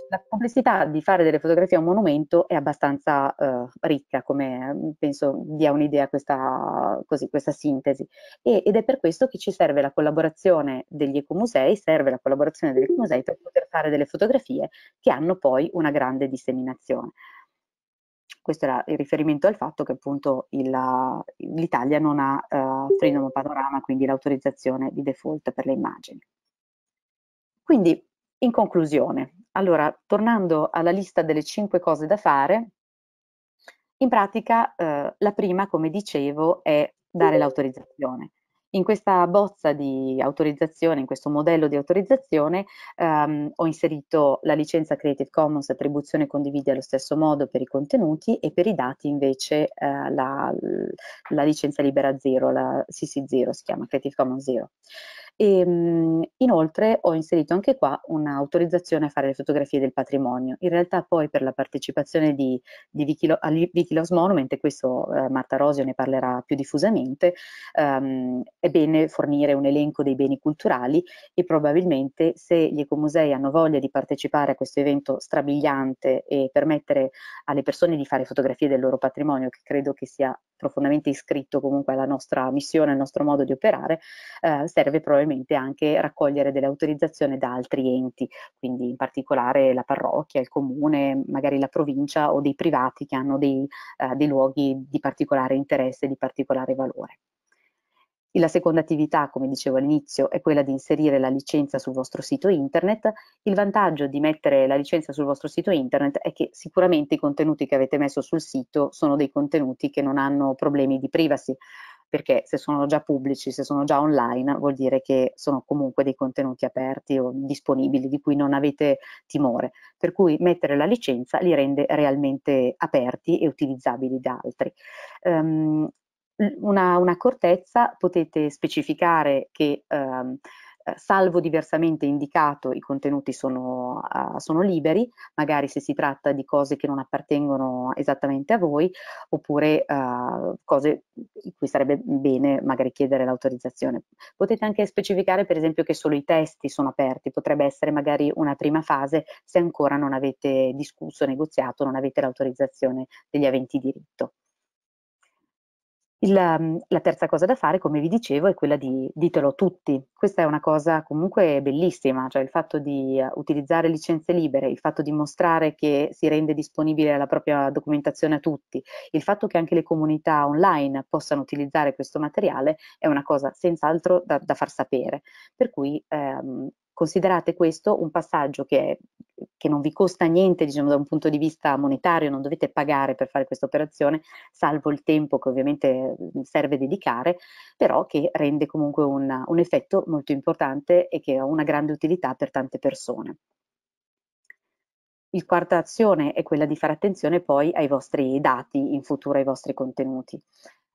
la complessità di fare delle fotografie a un monumento è abbastanza uh, ricca, come mm, penso dia un'idea questa, così, questa sintesi. E, ed è per questo che ci serve la collaborazione degli ecomusei, serve la collaborazione degli ecomusei per poter fare delle fotografie che hanno poi una grande disseminazione. Questo era il riferimento al fatto che appunto l'Italia non ha uh, Freedom Panorama, quindi l'autorizzazione di default per le immagini. Quindi in conclusione, allora, tornando alla lista delle cinque cose da fare, in pratica eh, la prima, come dicevo, è dare l'autorizzazione. In questa bozza di autorizzazione, in questo modello di autorizzazione, ehm, ho inserito la licenza Creative Commons attribuzione condivide allo stesso modo per i contenuti e per i dati invece eh, la, la, licenza libera 0, la CC0 si chiama Creative Commons 0. E, ehm, inoltre ho inserito anche qua un'autorizzazione a fare le fotografie del patrimonio. In realtà poi per la partecipazione di, di Wikilo, Wikiloves Monument, e questo eh, Marta Rosio ne parlerà più diffusamente, ehm, è bene fornire un elenco dei beni culturali e probabilmente se gli ecomusei hanno voglia di partecipare a questo evento strabiliante e permettere alle persone di fare fotografie del loro patrimonio, che credo che sia profondamente iscritto comunque alla nostra missione, al nostro modo di operare, eh, serve probabilmente necessariamente anche raccogliere delle autorizzazioni da altri enti, quindi in particolare la parrocchia, il comune, magari la provincia o dei privati che hanno dei, uh, dei luoghi di particolare interesse, di particolare valore. La seconda attività, come dicevo all'inizio, è quella di inserire la licenza sul vostro sito internet. Il vantaggio di mettere la licenza sul vostro sito internet è che sicuramente i contenuti che avete messo sul sito sono dei contenuti che non hanno problemi di privacy, perché se sono già pubblici, se sono già online, vuol dire che sono comunque dei contenuti aperti o disponibili di cui non avete timore. Per cui mettere la licenza li rende realmente aperti e utilizzabili da altri. Um, una, un'accortezza potete specificare che eh, salvo diversamente indicato i contenuti sono, uh, sono, liberi, magari se si tratta di cose che non appartengono esattamente a voi, oppure uh, cose in cui sarebbe bene magari chiedere l'autorizzazione. Potete anche specificare per esempio che solo i testi sono aperti, potrebbe essere magari una prima fase se ancora non avete discusso, negoziato, non avete l'autorizzazione degli aventi diritto. Il, mm, la terza cosa da fare, come vi dicevo, è quella di ditelo tutti. Questa è una cosa comunque bellissima, cioè il fatto di uh, utilizzare licenze libere, il fatto di mostrare che si rende disponibile la propria documentazione a tutti, il fatto che anche le comunità online possano utilizzare questo materiale è una cosa senz'altro da, da far sapere. Per cui ehm, considerate questo un passaggio che, che, non vi costa niente diciamo, da un punto di vista monetario, non dovete pagare per fare questa operazione, salvo il tempo che ovviamente serve dedicare, però che rende comunque un, un effetto molto importante e che ha una grande utilità per tante persone. Il quarta azione è quella di fare attenzione poi ai vostri dati in futuro, ai vostri contenuti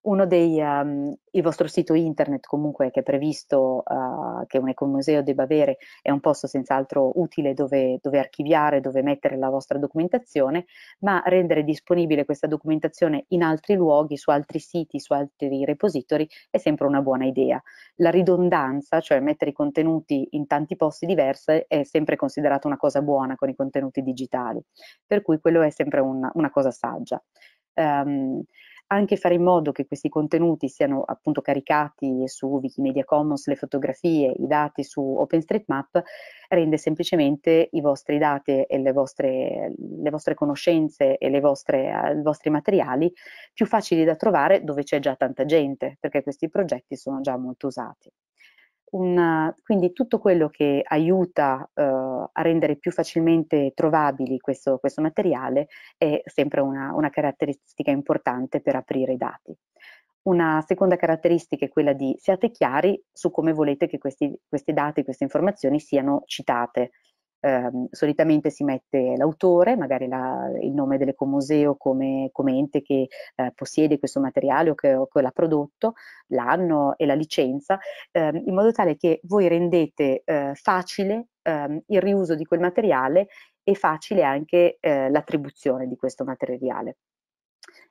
uno dei, um, il vostro sito internet comunque che è previsto uh, che un ecomuseo debba avere è un posto senz'altro utile dove, dove, archiviare, dove mettere la vostra documentazione, ma rendere disponibile questa documentazione in altri luoghi, su altri siti, su altri repository è sempre una buona idea. La ridondanza, cioè mettere i contenuti in tanti posti diversi, è sempre considerata una cosa buona con i contenuti digitali, per cui quello è sempre una, una cosa saggia. Um, anche fare in modo che questi contenuti siano appunto caricati su Wikimedia Commons, le fotografie, i dati su OpenStreetMap, rende semplicemente i vostri dati e le vostre, le vostre conoscenze e vostre, i vostri materiali più facili da trovare dove c'è già tanta gente, perché questi progetti sono già molto usati. Una, quindi tutto quello che aiuta uh, a rendere più facilmente trovabili questo, questo materiale è sempre una, una, caratteristica importante per aprire i dati. Una seconda caratteristica è quella di siate chiari su come volete che questi, questi dati, queste informazioni siano citate eh, solitamente si mette l'autore, magari la, il nome dell'ecomuseo come, come ente che eh, possiede questo materiale o che, o che l'ha prodotto, l'anno e la licenza, ehm, in modo tale che voi rendete eh, facile ehm, il riuso di quel materiale e facile anche eh, l'attribuzione di questo materiale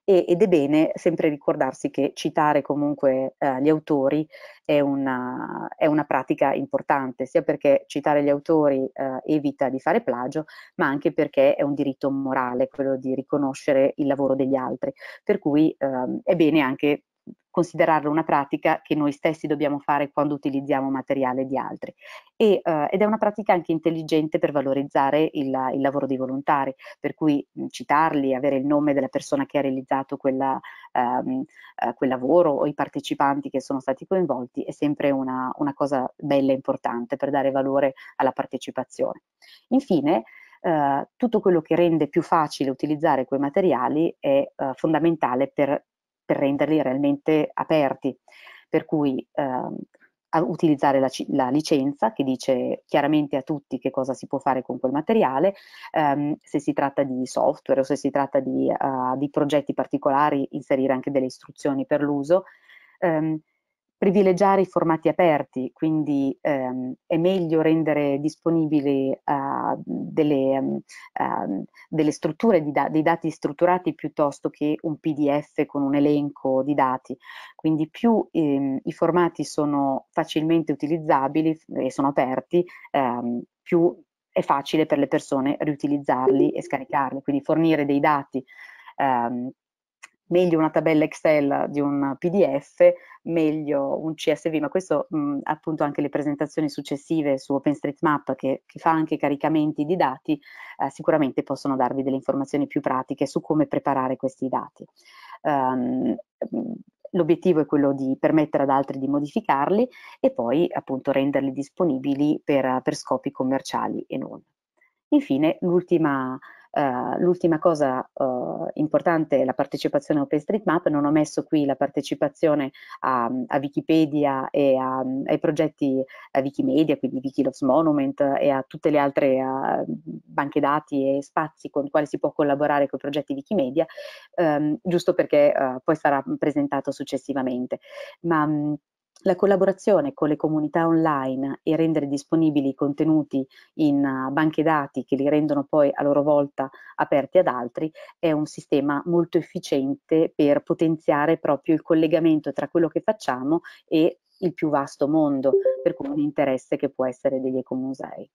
e, ed è bene sempre ricordarsi che citare comunque eh, gli autori è una, è una, pratica importante, sia perché citare gli autori eh, evita di fare plagio, ma anche perché è un diritto morale quello di riconoscere il lavoro degli altri. Per cui eh, è bene anche considerarlo una pratica che noi stessi dobbiamo fare quando utilizziamo materiale di altri e, uh, ed è una pratica anche intelligente per valorizzare il, il lavoro dei volontari, per cui mh, citarli, avere il nome della persona che ha realizzato quella, um, uh, quel lavoro o i partecipanti che sono stati coinvolti è sempre una, una cosa bella e importante per dare valore alla partecipazione. Infine, Uh, tutto quello che rende più facile utilizzare quei materiali è uh, fondamentale per per renderli realmente aperti. Per cui ehm, utilizzare la, la, licenza che dice chiaramente a tutti che cosa si può fare con quel materiale, ehm, se si tratta di software o se si tratta di, uh, di progetti particolari, inserire anche delle istruzioni per l'uso. Ehm, privilegiare i formati aperti, quindi ehm, è meglio rendere disponibili uh, delle, um, uh, delle, strutture da dei dati strutturati piuttosto che un PDF con un elenco di dati. Quindi più ehm, i formati sono facilmente utilizzabili e sono aperti, ehm, più è facile per le persone riutilizzarli e scaricarli. Quindi fornire dei dati ehm, meglio una tabella Excel di un PDF, meglio un CSV, ma questo mh, appunto anche le presentazioni successive su OpenStreetMap che, che fa anche caricamenti di dati, eh, sicuramente possono darvi delle informazioni più pratiche su come preparare questi dati. Um, L'obiettivo è quello di permettere ad altri di modificarli e poi appunto renderli disponibili per, per scopi commerciali e non. Infine, l'ultima Uh, l'ultima cosa uh, importante è la partecipazione a OpenStreetMap, non ho messo qui la partecipazione a, a Wikipedia e a, ai progetti a Wikimedia, quindi Wikiloves Monument e a tutte le altre uh, banche dati e spazi con i quali si può collaborare con i progetti Wikimedia, um, giusto perché poi sarà presentato successivamente. Ma, um, la collaborazione con le comunità online e rendere disponibili i contenuti in uh, banche dati che li rendono poi a loro volta aperti ad altri è un sistema molto efficiente per potenziare proprio il collegamento tra quello che facciamo e il più vasto mondo, per cui un interesse che può essere degli ecomusei.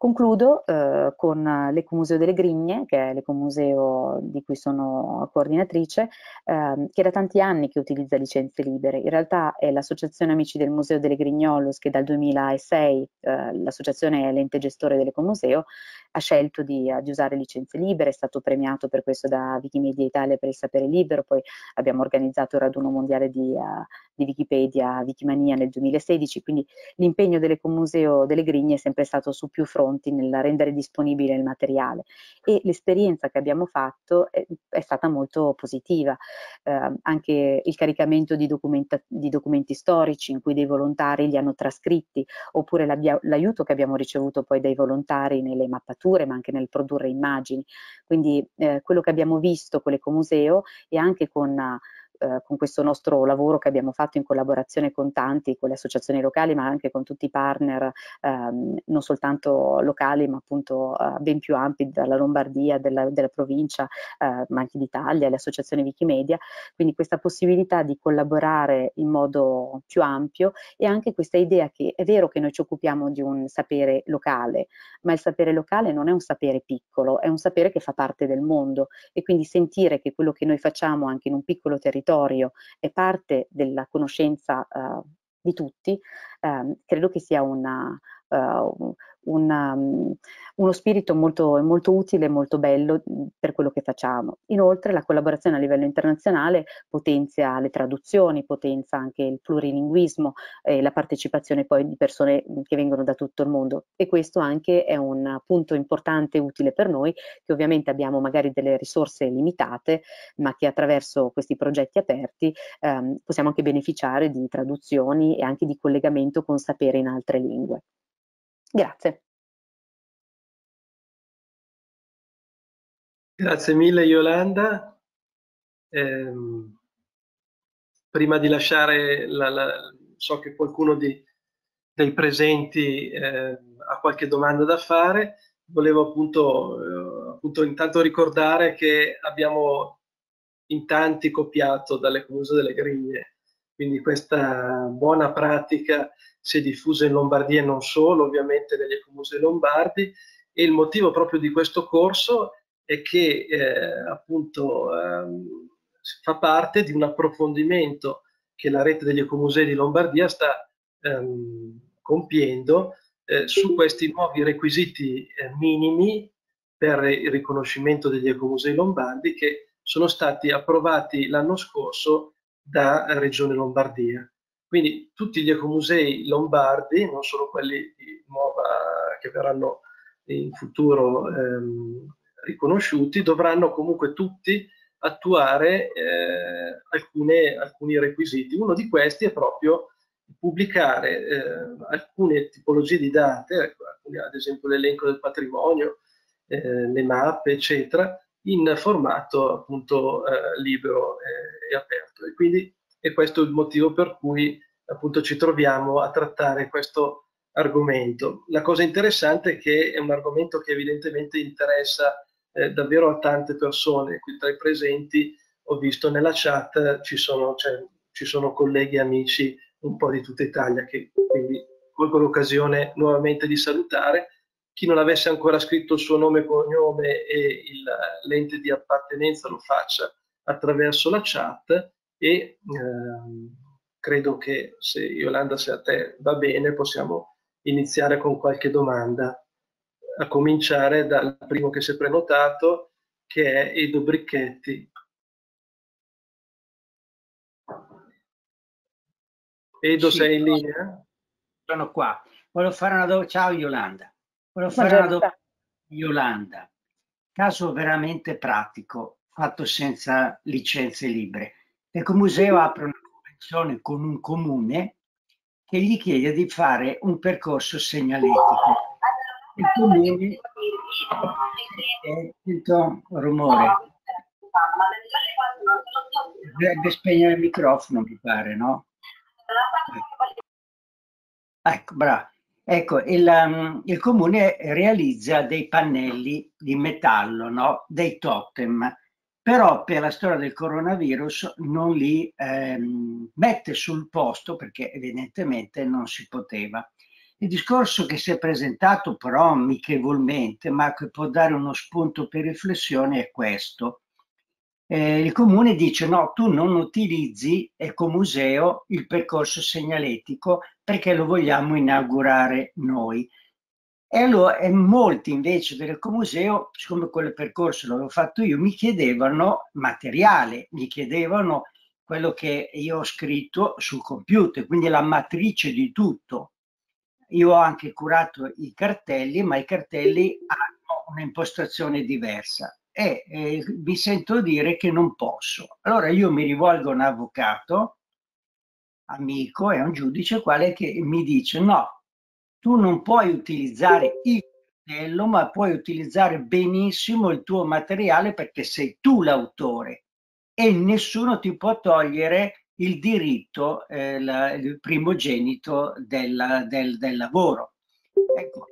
Concludo eh, con l'Ecomuseo delle Grigne, che è l'ecomuseo di cui sono coordinatrice, eh, che da tanti anni che utilizza licenze libere. In realtà è l'Associazione Amici del Museo delle Grignolos che dal 2006, eh, l'associazione è l'ente gestore dell'ecomuseo, ha scelto di, di, usare licenze libere, è stato premiato per questo da Wikimedia Italia per il sapere libero, poi abbiamo organizzato il raduno mondiale di, uh, di Wikipedia, Wikimania nel 2016, quindi l'impegno dell'Ecomuseo delle Grigne è sempre stato su più fronti pronti nel rendere disponibile il materiale e l'esperienza che abbiamo fatto è, è stata molto positiva. Eh, anche il caricamento di, di, documenti storici in cui dei volontari li hanno trascritti oppure l'aiuto che abbiamo ricevuto poi dai volontari nelle mappature ma anche nel produrre immagini. Quindi eh, quello che abbiamo visto con l'Ecomuseo e anche con eh, con questo nostro lavoro che abbiamo fatto in collaborazione con tanti, con le associazioni locali, ma anche con tutti i partner, ehm, non soltanto locali, ma appunto eh, ben più ampi, dalla Lombardia, della, della provincia, eh, ma anche d'Italia, le associazioni Wikimedia. Quindi questa possibilità di collaborare in modo più ampio e anche questa idea che è vero che noi ci occupiamo di un sapere locale, ma il sapere locale non è un sapere piccolo, è un sapere che fa parte del mondo e quindi sentire che quello che noi facciamo anche in un piccolo territorio territorio è parte della conoscenza uh, di tutti, uh, credo che sia una, uh, una, um, uno spirito molto, molto utile e molto bello mm, per quello che facciamo. Inoltre la collaborazione a livello internazionale potenzia le traduzioni, potenzia anche il plurilinguismo e la partecipazione poi di persone mm, che vengono da tutto il mondo e questo anche è un punto importante e utile per noi che ovviamente abbiamo magari delle risorse limitate ma che attraverso questi progetti aperti ehm, possiamo anche beneficiare di traduzioni e anche di collegamento con sapere in altre lingue. Grazie. Grazie mille Yolanda. Eh, prima di lasciare, la, la, so che qualcuno di, dei presenti eh, ha qualche domanda da fare, volevo appunto, eh, appunto intanto ricordare che abbiamo in tanti copiato dalle Museo delle Griglie, quindi questa buona pratica si è diffusa in Lombardia e non solo, ovviamente negli ecomusei lombardi, e il motivo proprio di questo corso è che eh, appunto ehm, fa parte di un approfondimento che la rete degli ecomusei di Lombardia sta ehm, compiendo eh, su questi nuovi requisiti eh, minimi per il riconoscimento degli ecomusei lombardi che sono stati approvati l'anno scorso da Regione Lombardia. Quindi tutti gli ecomusei lombardi, non solo quelli di nuova, che verranno in futuro ehm, riconosciuti, dovranno comunque tutti attuare eh, alcune, alcuni requisiti. Uno di questi è proprio pubblicare eh, alcune tipologie di date, ecco, ad esempio l'elenco del patrimonio, eh, le mappe, eccetera, in formato appunto eh, libero e aperto. E quindi e questo è il motivo per cui appunto ci troviamo a trattare questo argomento. La cosa interessante è che è un argomento che evidentemente interessa eh, davvero a tante persone, qui tra i presenti ho visto nella chat ci sono, cioè, ci sono colleghi e amici un po' di tutta Italia che quindi colgo l'occasione nuovamente di salutare. Chi non avesse ancora scritto il suo nome e cognome e l'ente di appartenenza lo faccia attraverso la chat e ehm, credo che se Yolanda se a te va bene possiamo iniziare con qualche domanda, a cominciare dal primo che si è prenotato che è Edo Bricchetti. Edo, sì, sei in linea? Sono qua. Volevo fare una domanda. Ciao Yolanda. Volevo fare una domanda. Yolanda, caso veramente pratico, fatto senza licenze libere. L'Ecomuseo apre una convenzione con un comune che gli chiede di fare un percorso segnaletico. Il comune sento rumore. Dovrebbe spegnere il microfono, mi pare, no? Ecco, bravo. Ecco, il, um, il, comune realizza dei pannelli di metallo, no? dei totem, però per la storia del coronavirus non li ehm, mette sul posto perché evidentemente non si poteva. Il discorso che si è presentato però amichevolmente, ma che può dare uno spunto per riflessione, è questo eh, il comune dice no, tu non utilizzi Ecomuseo il percorso segnaletico perché lo vogliamo inaugurare noi. E allora e molti invece dell'Ecomuseo, siccome quel percorso l'avevo fatto io, mi chiedevano materiale, mi chiedevano quello che io ho scritto sul computer, quindi la matrice di tutto. Io ho anche curato i cartelli, ma i cartelli hanno un'impostazione diversa e eh, vi sento dire che non posso. Allora io mi rivolgo a un avvocato, amico, e a un giudice, quale che mi dice no, tu non puoi utilizzare il cartello, ma puoi utilizzare benissimo il tuo materiale perché sei tu l'autore e nessuno ti può togliere il diritto, eh, la, il primogenito del, del, del lavoro. Ecco,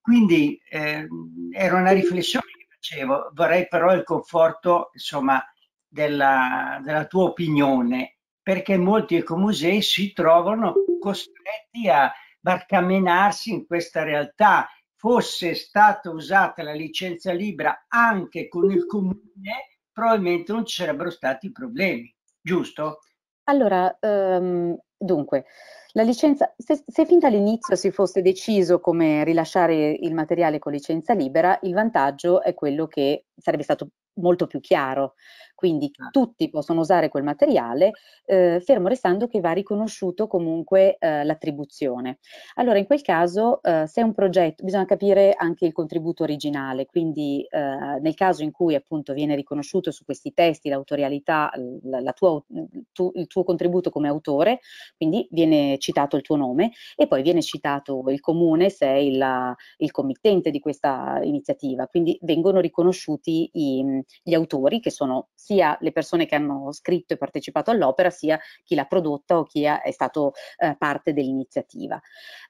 quindi eh, era una riflessione facevo, vorrei però il conforto insomma, della, della tua opinione, perché molti ecomusei si trovano costretti a barcamenarsi in questa realtà. Fosse stata usata la licenza libera anche con il comune, probabilmente non ci sarebbero stati problemi, giusto? Allora, um, dunque, la licenza, se, se fin dall'inizio si fosse deciso come rilasciare il materiale con licenza libera, il vantaggio è quello che sarebbe stato molto più chiaro. Quindi ah. tutti possono usare quel materiale, eh, fermo restando che va riconosciuto comunque eh, l'attribuzione. Allora, in quel caso, eh, se è un progetto, bisogna capire anche il contributo originale, quindi eh, nel caso in cui appunto viene riconosciuto su questi testi l'autorialità, la, la tua, tu, il tuo contributo come autore, quindi viene citato il tuo nome e poi viene citato il comune se è il, il committente di questa iniziativa, quindi vengono riconosciuti i, gli autori che sono sia le persone che hanno scritto e partecipato all'opera, sia chi l'ha prodotta o chi è stato eh, parte dell'iniziativa.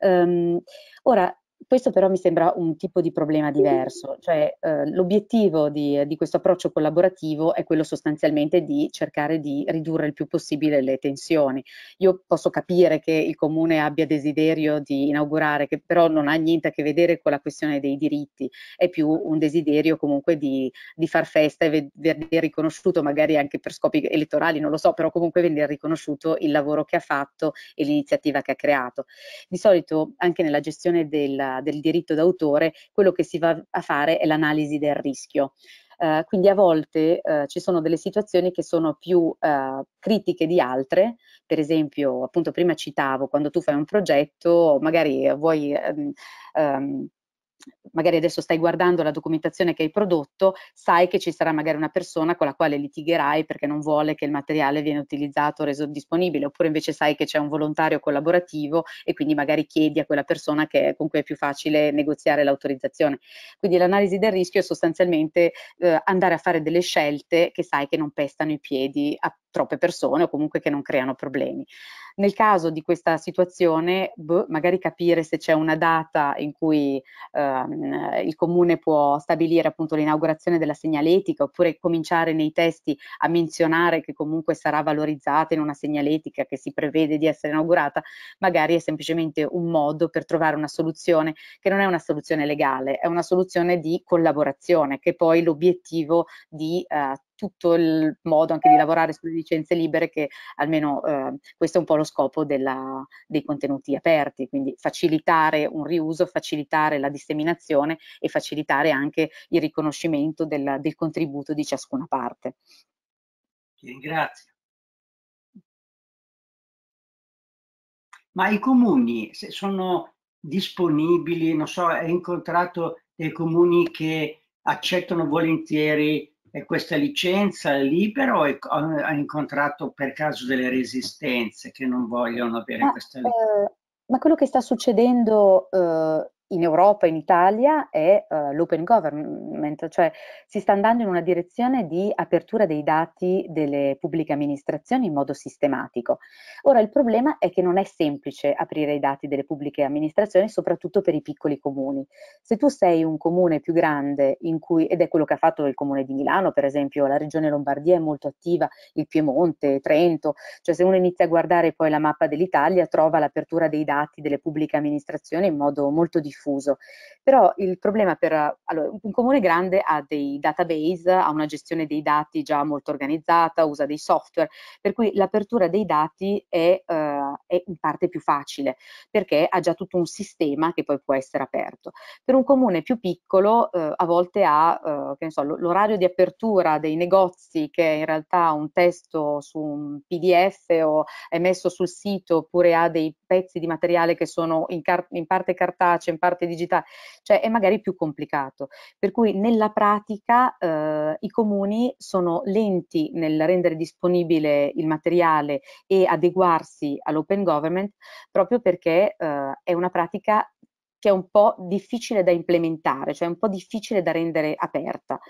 Um, ora, questo però mi sembra un tipo di problema diverso, cioè eh, l'obiettivo di, di, questo approccio collaborativo è quello sostanzialmente di cercare di ridurre il più possibile le tensioni. Io posso capire che il comune abbia desiderio di inaugurare, che però non ha niente a che vedere con la questione dei diritti, è più un desiderio comunque di, di far festa e vedere riconosciuto, magari anche per scopi elettorali, non lo so, però comunque vedere riconosciuto il lavoro che ha fatto e l'iniziativa che ha creato. Di solito anche nella gestione del del diritto d'autore, quello che si va a fare è l'analisi del rischio. Uh, quindi a volte uh, ci sono delle situazioni che sono più uh, critiche di altre, per esempio, appunto prima citavo, quando tu fai un progetto, magari vuoi um, um, magari adesso stai guardando la documentazione che hai prodotto, sai che ci sarà magari una persona con la quale litigherai perché non vuole che il materiale viene utilizzato o reso disponibile, oppure invece sai che c'è un volontario collaborativo e quindi magari chiedi a quella persona che, con cui è più facile negoziare l'autorizzazione. Quindi l'analisi del rischio è sostanzialmente eh, andare a fare delle scelte che sai che non pestano i piedi a troppe persone o comunque che non creano problemi. Nel caso di questa situazione, boh, magari capire se c'è una data in cui ehm, il comune può stabilire appunto l'inaugurazione della segnaletica oppure cominciare nei testi a menzionare che comunque sarà valorizzata in una segnaletica che si prevede di essere inaugurata, magari è semplicemente un modo per trovare una soluzione che non è una soluzione legale, è una soluzione di collaborazione, che poi l'obiettivo di eh, tutto il modo anche di lavorare sulle licenze libere che almeno eh, questo è un po' lo scopo della, dei contenuti aperti, quindi facilitare un riuso, facilitare la disseminazione e facilitare anche il riconoscimento del, del contributo di ciascuna parte. Ti ringrazio. Ma i comuni sono disponibili, non so, hai incontrato dei comuni che accettano volentieri eh, questa licenza libera o hai incontrato per caso delle resistenze che non vogliono avere ma, questa licenza? Eh, ma quello che sta succedendo eh, in Europa, in Italia, è uh, l'open government, cioè si sta andando in una direzione di apertura dei dati delle pubbliche amministrazioni in modo sistematico. Ora il problema è che non è semplice aprire i dati delle pubbliche amministrazioni, soprattutto per i piccoli comuni. Se tu sei un comune più grande, cui, ed è quello che ha fatto il comune di Milano, per esempio, la regione Lombardia è molto attiva, il Piemonte, Trento, cioè se uno inizia a guardare poi la mappa dell'Italia, trova l'apertura dei dati delle pubbliche amministrazioni in modo molto diffuso diffuso. Però il problema per allora, un comune grande ha dei database, ha una gestione dei dati già molto organizzata, usa dei software, per cui l'apertura dei dati è, uh, è in parte più facile perché ha già tutto un sistema che poi può essere aperto. Per un comune più piccolo uh, a volte ha uh, so, l'orario di apertura dei negozi che in realtà un testo su un PDF o è messo sul sito oppure ha dei pezzi di materiale che sono in, in parte cartaceo, in parte parte digitale, cioè è magari più complicato. Per cui nella pratica eh, i comuni sono lenti nel rendere disponibile il materiale e adeguarsi all'open government proprio perché eh, è una pratica che è un po' difficile da implementare, cioè un po' difficile da rendere aperta.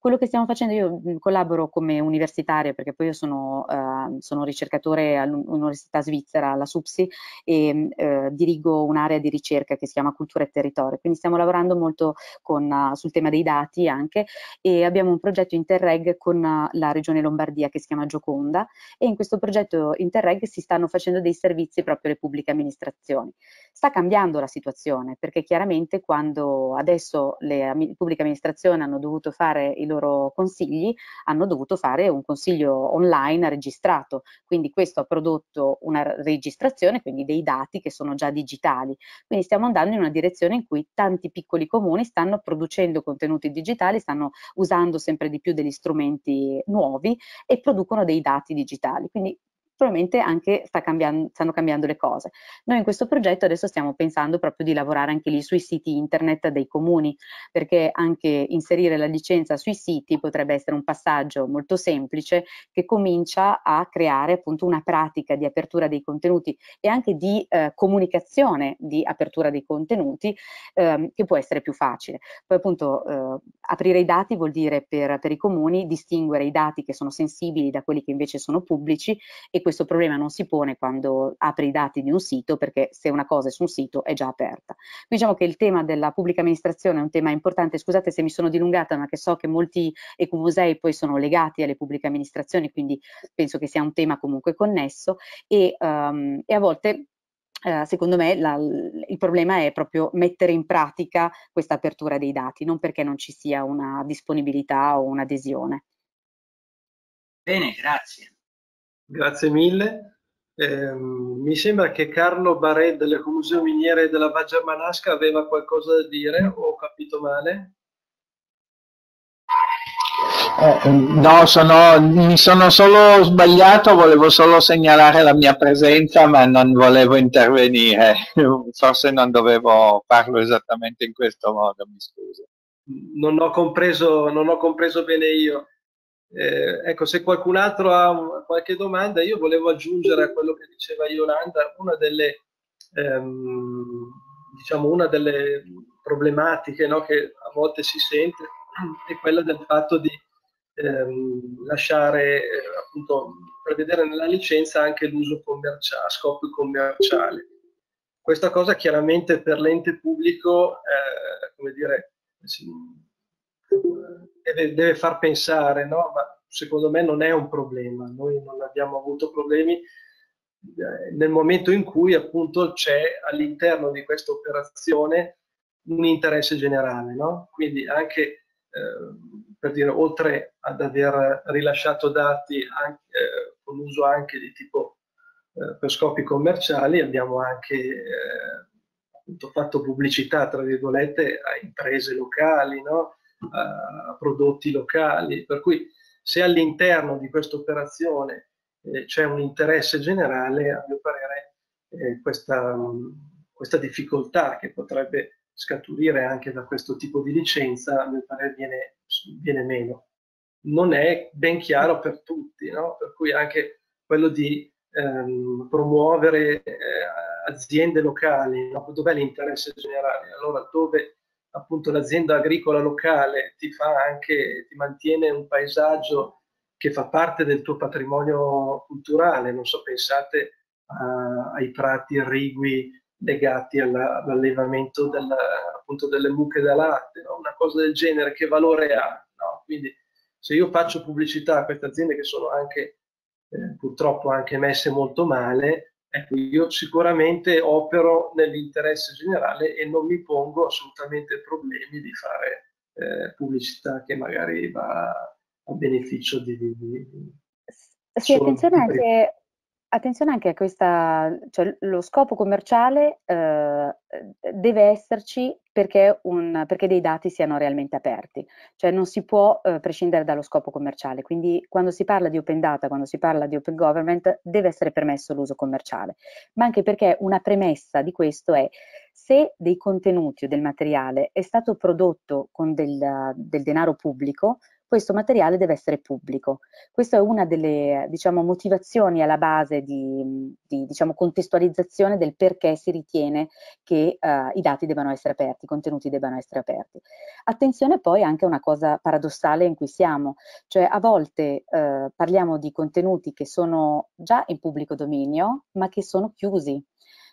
Quello che stiamo facendo, io mhmm, collaboro come universitaria perché poi io sono, uh, sono ricercatore all'Università Svizzera, alla SUPSI, e uh, dirigo un'area di ricerca che si chiama Cultura e Territorio, quindi stiamo lavorando molto con, uh, sul tema dei dati anche e abbiamo un progetto Interreg con la Regione Lombardia che si chiama Gioconda e in questo progetto Interreg si stanno facendo dei servizi proprio alle pubbliche amministrazioni. Sta cambiando la situazione perché chiaramente quando adesso le pubbliche amministrazioni hanno dovuto fare il loro consigli hanno dovuto fare un consiglio online registrato, quindi questo ha prodotto una registrazione, quindi dei dati che sono già digitali. Quindi stiamo andando in una direzione in cui tanti piccoli comuni stanno producendo contenuti digitali, stanno usando sempre di più degli strumenti nuovi e producono dei dati digitali. Quindi probabilmente anche sta cambiando, stanno cambiando le cose. Noi in questo progetto adesso stiamo pensando proprio di lavorare anche lì sui siti internet dei comuni, perché anche inserire la licenza sui siti potrebbe essere un passaggio molto semplice che comincia a creare appunto una pratica di apertura dei contenuti e anche di eh, comunicazione di apertura dei contenuti eh, che può essere più facile. Poi appunto eh, aprire i dati vuol dire per, per i comuni distinguere i dati che sono sensibili da quelli che invece sono pubblici e questo problema non si pone quando apri i dati di un sito perché se una cosa è su un sito è già aperta. Diciamo che il tema della pubblica amministrazione è un tema importante, scusate se mi sono dilungata ma che so che molti ecomusei poi sono legati alle pubbliche amministrazioni quindi penso che sia un tema comunque connesso e, um, e a volte Uh, secondo me la, il problema è proprio mettere in pratica questa apertura dei dati, non perché non ci sia una disponibilità o un'adesione. Bene, grazie. Grazie mille. Eh, mi sembra che Carlo Barè delle Museo Miniere della Val Germanasca aveva qualcosa da dire, ho capito male? Eh, no, sono, mi sono solo sbagliato, volevo solo segnalare la mia presenza, ma non volevo intervenire. (laughs) Forse non dovevo farlo esattamente in questo modo, mi scuso. Non ho compreso, non ho compreso bene io. Eh, ecco, se qualcun altro ha un, qualche domanda, io volevo aggiungere a quello che diceva Yolanda una delle, ehm, diciamo, una delle problematiche no, che a volte si sente è quella del fatto di ehm, lasciare, appunto, prevedere nella licenza anche l'uso commerciale, a scopo commerciale. Questa cosa chiaramente per l'ente pubblico, eh, come dire, si, deve, deve far pensare, no? ma secondo me non è un problema, noi non abbiamo avuto problemi eh, nel momento in cui appunto c'è all'interno di questa operazione un interesse generale, no? quindi anche eh, per dire, oltre ad aver rilasciato dati anche, eh, con uso anche di tipo eh, per scopi commerciali, abbiamo anche eh, fatto pubblicità, tra virgolette, a imprese locali, no? A prodotti locali, per cui se all'interno di questa operazione eh, c'è un interesse generale, a mio parere eh, questa, questa difficoltà che potrebbe scaturire anche da questo tipo di licenza, a mio parere viene, viene meno. Non è ben chiaro per tutti, no? per cui anche quello di ehm, promuovere eh, aziende locali, no? dov'è l'interesse generale? Allora dove appunto l'azienda agricola locale ti fa anche, ti mantiene un paesaggio che fa parte del tuo patrimonio culturale, non so, pensate a, ai prati irrigui legati alla, all'allevamento della, appunto delle mucche da latte, no? una cosa del genere, che valore ha? No? Quindi se io faccio pubblicità a queste aziende che sono anche eh, purtroppo anche messe molto male, ecco, io sicuramente opero nell'interesse generale e non mi pongo assolutamente problemi di fare eh, pubblicità che magari va a beneficio di... di, di sì, attenzione anche Attenzione anche a questa, cioè lo scopo commerciale eh, deve esserci perché, un, perché, dei dati siano realmente aperti, cioè non si può eh, prescindere dallo scopo commerciale, quindi quando si parla di open data, quando si parla di open government deve essere permesso l'uso commerciale, ma anche perché una premessa di questo è se dei contenuti o del materiale è stato prodotto con del, del denaro pubblico, questo materiale deve essere pubblico. Questa è una delle diciamo, motivazioni alla base di, di diciamo, contestualizzazione del perché si ritiene che uh, i dati debbano essere aperti, i contenuti debbano essere aperti. Attenzione poi anche a una cosa paradossale in cui siamo, cioè a volte uh, parliamo di contenuti che sono già in pubblico dominio, ma che sono chiusi.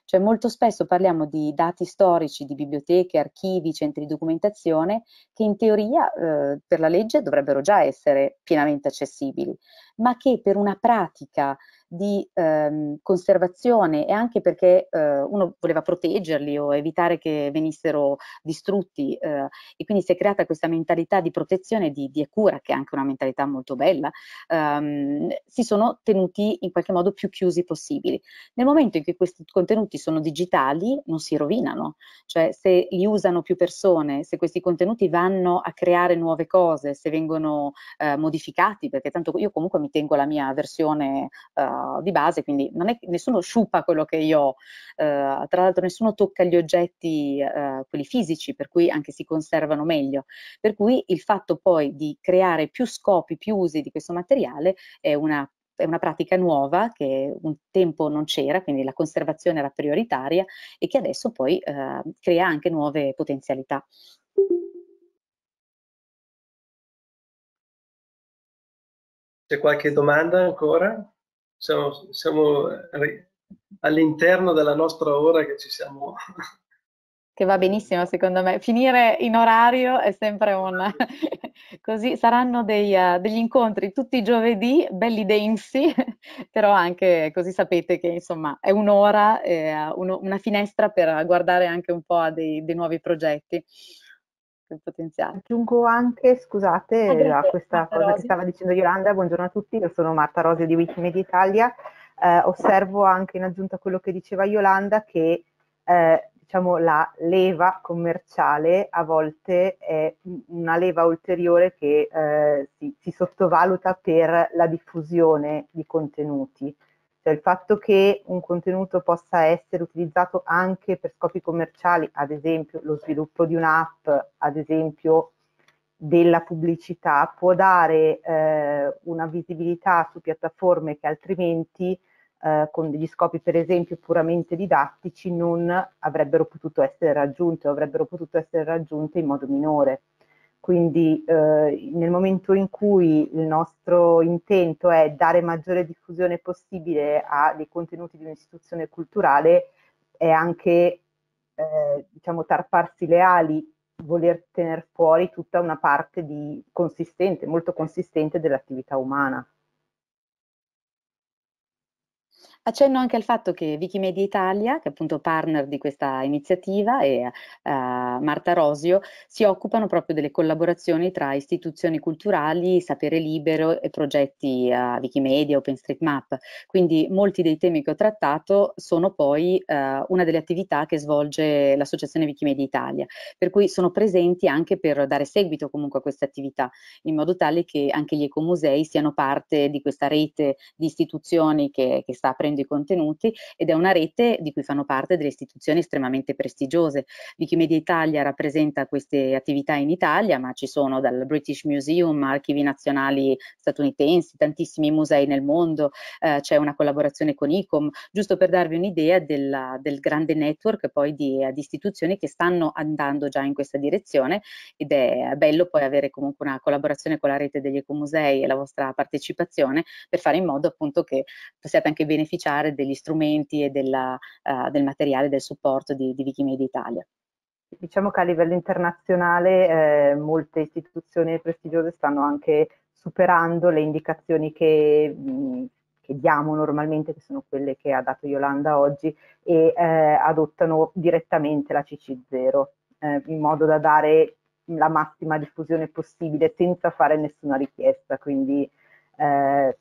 Cioè molto spesso parliamo di dati storici, di biblioteche, archivi, centri di documentazione che in teoria eh, per la legge dovrebbero già essere pienamente accessibili, ma che per una pratica di ehm, conservazione e anche perché eh, uno voleva proteggerli o evitare che venissero distrutti eh, e quindi si è creata questa mentalità di protezione di, di cura che è anche una mentalità molto bella, ehm, si sono tenuti in qualche modo più chiusi possibili. Nel momento in cui questi contenuti sono digitali non si rovinano, cioè se li usano più persone, se questi contenuti vanno a creare nuove cose, se vengono eh, modificati, perché tanto io comunque mi tengo la mia versione eh, di base, quindi è, nessuno sciupa quello che io ho, uh, tra l'altro nessuno tocca gli oggetti, uh, quelli fisici, per cui anche si conservano meglio. Per cui il fatto poi di creare più scopi, più usi di questo materiale è una è una pratica nuova che un tempo non c'era, quindi la conservazione era prioritaria e che adesso poi eh, crea anche nuove potenzialità. C'è qualche domanda ancora? siamo, siamo all'interno della nostra ora che ci siamo... Che va benissimo secondo me. Finire in orario è sempre un... (laughs) così saranno dei, uh, degli incontri tutti i giovedì, belli densi, (laughs) però anche così sapete che insomma è un'ora, eh, uno, una finestra per guardare anche un po' a dei, dei nuovi progetti il potenziale. Aggiungo anche, scusate, a questa Marta cosa Rosi. che stava dicendo Yolanda, buongiorno a tutti, io sono Marta Rosi di Wikimedia Italia, eh, osservo anche in aggiunta a quello che diceva Yolanda che eh, diciamo, la leva commerciale a volte è una leva ulteriore che eh, si, si sottovaluta per la diffusione di contenuti. Cioè il fatto che un contenuto possa essere utilizzato anche per scopi commerciali, ad esempio lo sviluppo di un'app, ad esempio della pubblicità, può dare eh, una visibilità su piattaforme che altrimenti eh, con degli scopi per esempio puramente didattici non avrebbero potuto essere raggiunte o avrebbero potuto essere raggiunte in modo minore. Quindi eh, nel momento in cui il nostro intento è dare maggiore diffusione possibile a dei contenuti di un'istituzione culturale, è anche eh, diciamo, tarparsi le ali, voler tenere fuori tutta una parte di consistente, molto consistente dell'attività umana. Accenno anche al fatto che Wikimedia Italia, che è appunto partner di questa iniziativa, e uh, Marta Rosio si occupano proprio delle collaborazioni tra istituzioni culturali, sapere libero e progetti uh, Wikimedia, OpenStreetMap. Quindi molti dei temi che ho trattato sono poi uh, una delle attività che svolge l'associazione Wikimedia Italia, per cui sono presenti anche per dare seguito comunque a queste attività, in modo tale che anche gli ecomusei siano parte di questa rete di istituzioni che, che sta aprendo i contenuti ed è una rete di cui fanno parte delle istituzioni estremamente prestigiose. Wikimedia Italia rappresenta queste attività in Italia, ma ci sono dal British Museum, archivi nazionali statunitensi, tantissimi musei nel mondo, eh, c'è una collaborazione con ICOM, giusto per darvi un'idea del, del, grande network poi di, di istituzioni che stanno andando già in questa direzione ed è bello poi avere comunque una collaborazione con la rete degli ecomusei e la vostra partecipazione per fare in modo appunto che possiate anche beneficiare beneficiare degli strumenti e della, uh, del materiale, del supporto di, di Wikimedia Italia. Diciamo che a livello internazionale eh, molte istituzioni prestigiose stanno anche superando le indicazioni che, mh, che, diamo normalmente, che sono quelle che ha dato Yolanda oggi, e eh, adottano direttamente la CC0, eh, in modo da dare la massima diffusione possibile senza fare nessuna richiesta. Quindi eh,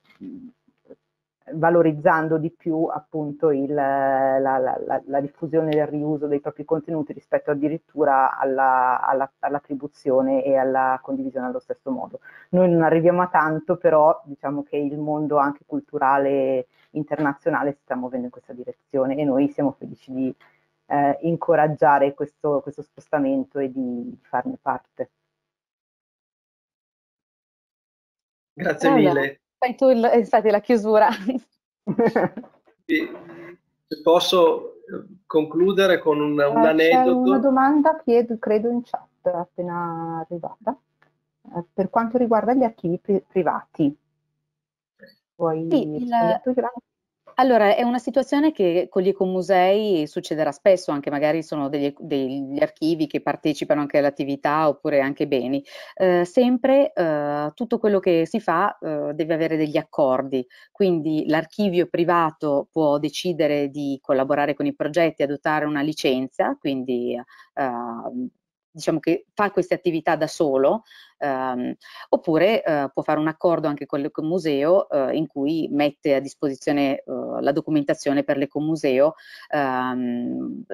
valorizzando di più appunto il, la, la, la, la, diffusione del riuso dei propri contenuti rispetto addirittura alla, alla, all'attribuzione e alla condivisione allo stesso modo. Noi non arriviamo a tanto, però diciamo che il mondo anche culturale internazionale si sta muovendo in questa direzione e noi siamo felici di eh, incoraggiare questo, questo, spostamento e di, di farne parte. Grazie mille fai tu il, infatti la chiusura. (laughs) Se posso eh, concludere con un, un eh, aneddoto. C'è una domanda, chiedo, credo in chat, appena arrivata, eh, per quanto riguarda gli archivi pri privati. Vuoi sì, il, allora, è una situazione che con gli ecomusei succederà spesso, anche magari sono degli, degli archivi che partecipano anche all'attività oppure anche beni. Eh, sempre eh, tutto quello che si fa eh, deve avere degli accordi, quindi l'archivio privato può decidere di collaborare con i progetti, adottare una licenza, quindi eh, diciamo che fa queste attività da solo, ehm, oppure eh, può fare un accordo anche con l'ecomuseo eh, in cui mette a disposizione eh, la documentazione per l'ecomuseo ehm,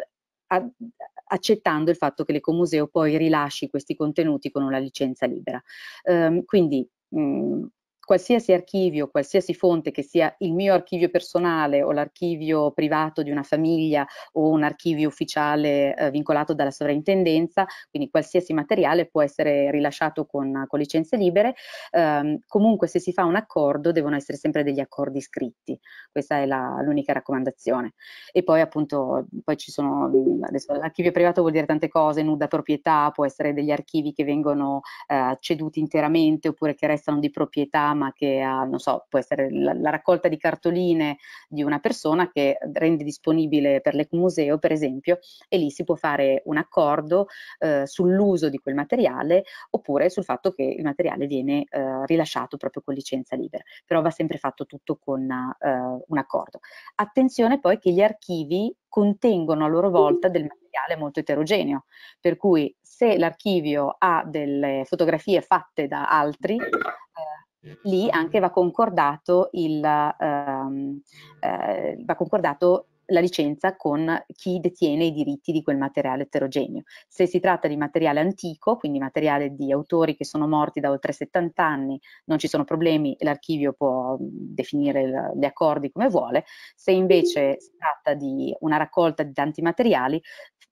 accettando il fatto che l'ecomuseo poi rilasci questi contenuti con una licenza libera. Um, quindi mh, qualsiasi archivio, qualsiasi fonte che sia il mio archivio personale o l'archivio privato di una famiglia o un archivio ufficiale eh, vincolato dalla sovrintendenza, quindi qualsiasi materiale può essere rilasciato con, con licenze libere. Um, comunque se si fa un accordo devono essere sempre degli accordi scritti, questa è l'unica raccomandazione. E poi appunto, poi ci sono, adesso l'archivio privato vuol dire tante cose, nuda proprietà, può essere degli archivi che vengono eh, ceduti interamente oppure che restano di proprietà ma che ha, non so, può essere la, la raccolta di cartoline di una persona che rende disponibile per l'ecomuseo, per esempio, e lì si può fare un accordo eh, sull'uso di quel materiale oppure sul fatto che il materiale viene eh, rilasciato proprio con licenza libera, però va sempre fatto tutto con eh, un accordo. Attenzione poi che gli archivi contengono a loro volta del materiale molto eterogeneo, per cui se l'archivio ha delle fotografie fatte da altri, eh, lì anche va concordato, il, ehm, eh, va concordato la licenza con chi detiene i diritti di quel materiale eterogeneo. Se si tratta di materiale antico, quindi materiale di autori che sono morti da oltre 70 anni, non ci sono problemi, l'archivio può definire gli accordi come vuole. Se invece si tratta di una raccolta di tanti materiali,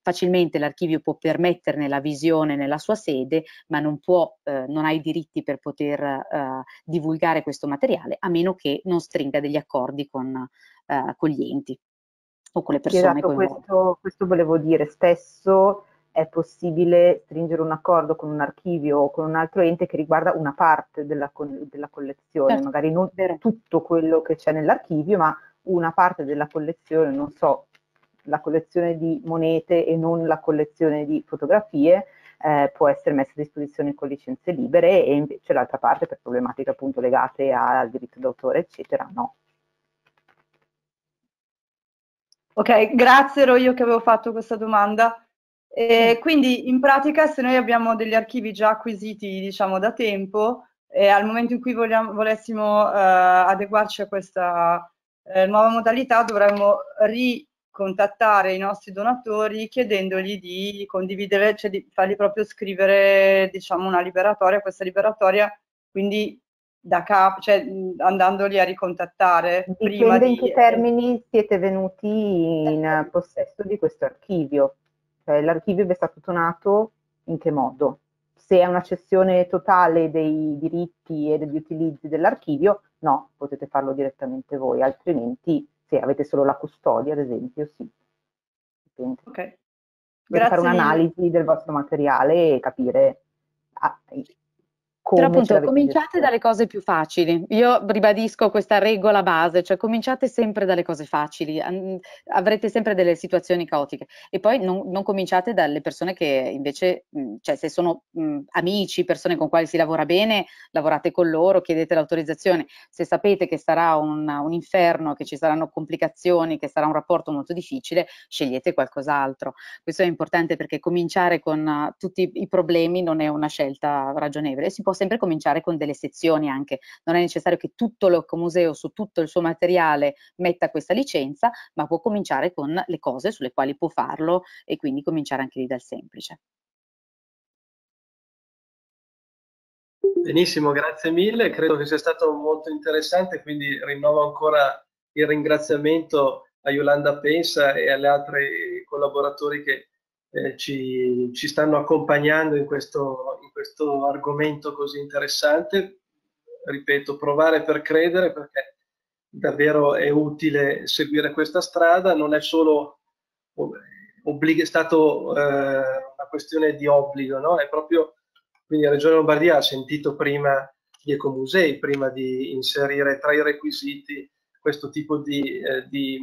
facilmente l'archivio può permetterne la visione nella sua sede, ma non, può, eh, non ha i diritti per poter eh, divulgare questo materiale, a meno che non stringa degli accordi con, eh, con gli enti o con le persone esatto, questo, questo, volevo dire, spesso è possibile stringere un accordo con un archivio o con un altro ente che riguarda una parte della, della collezione, certo. magari non tutto quello che c'è nell'archivio, ma una parte della collezione, non so, la collezione di monete e non la collezione di fotografie, eh, può essere messa a disposizione con licenze libere e invece l'altra parte per problematiche appunto legate al diritto d'autore, eccetera, no. Ok, grazie, ero io che avevo fatto questa domanda. E quindi in pratica se noi abbiamo degli archivi già acquisiti diciamo da tempo e al momento in cui vogliamo, volessimo eh, adeguarci a questa eh, nuova modalità dovremmo ricontattare i nostri donatori chiedendogli di condividere, cioè di fargli proprio scrivere diciamo una liberatoria, questa liberatoria quindi da capo, cioè andandoli a ricontattare. Dipende prima in che termini siete venuti in possesso di questo archivio. Cioè, l'archivio vi è stato donato in che modo? Se è una cessione totale dei diritti e degli utilizzi dell'archivio, no, potete farlo direttamente voi, altrimenti se avete solo la custodia, ad esempio, sì. Dipende. Ok. Dovete fare un'analisi del vostro materiale e capire ah, come Però appunto cominciate dalle cose più facili. Io ribadisco questa regola base, cioè cominciate sempre dalle cose facili, avrete sempre delle situazioni caotiche e poi non, non cominciate dalle persone che invece, cioè se sono mh, amici, persone con quali si lavora bene, lavorate con loro, chiedete l'autorizzazione. Se sapete che sarà un, un inferno, che ci saranno complicazioni, che sarà un rapporto molto difficile, scegliete qualcos'altro. Questo è importante perché cominciare con uh, tutti i problemi non è una scelta ragionevole. Si può sempre cominciare con delle sezioni anche, non è necessario che tutto l'ecomuseo su tutto il suo materiale metta questa licenza, ma può cominciare con le cose sulle quali può farlo e quindi cominciare anche lì dal semplice. Benissimo, grazie mille, credo che sia stato molto interessante, quindi rinnovo ancora il ringraziamento a Yolanda Pensa e alle altre collaboratori che eh, ci, ci, stanno accompagnando in questo, in questo argomento così interessante. Ripeto, provare per credere perché davvero è utile seguire questa strada, non è solo obblig- stato eh, una questione di obbligo, no? è proprio, quindi la Regione Lombardia ha sentito prima gli ecomusei, prima di inserire tra i requisiti questo tipo di, eh, di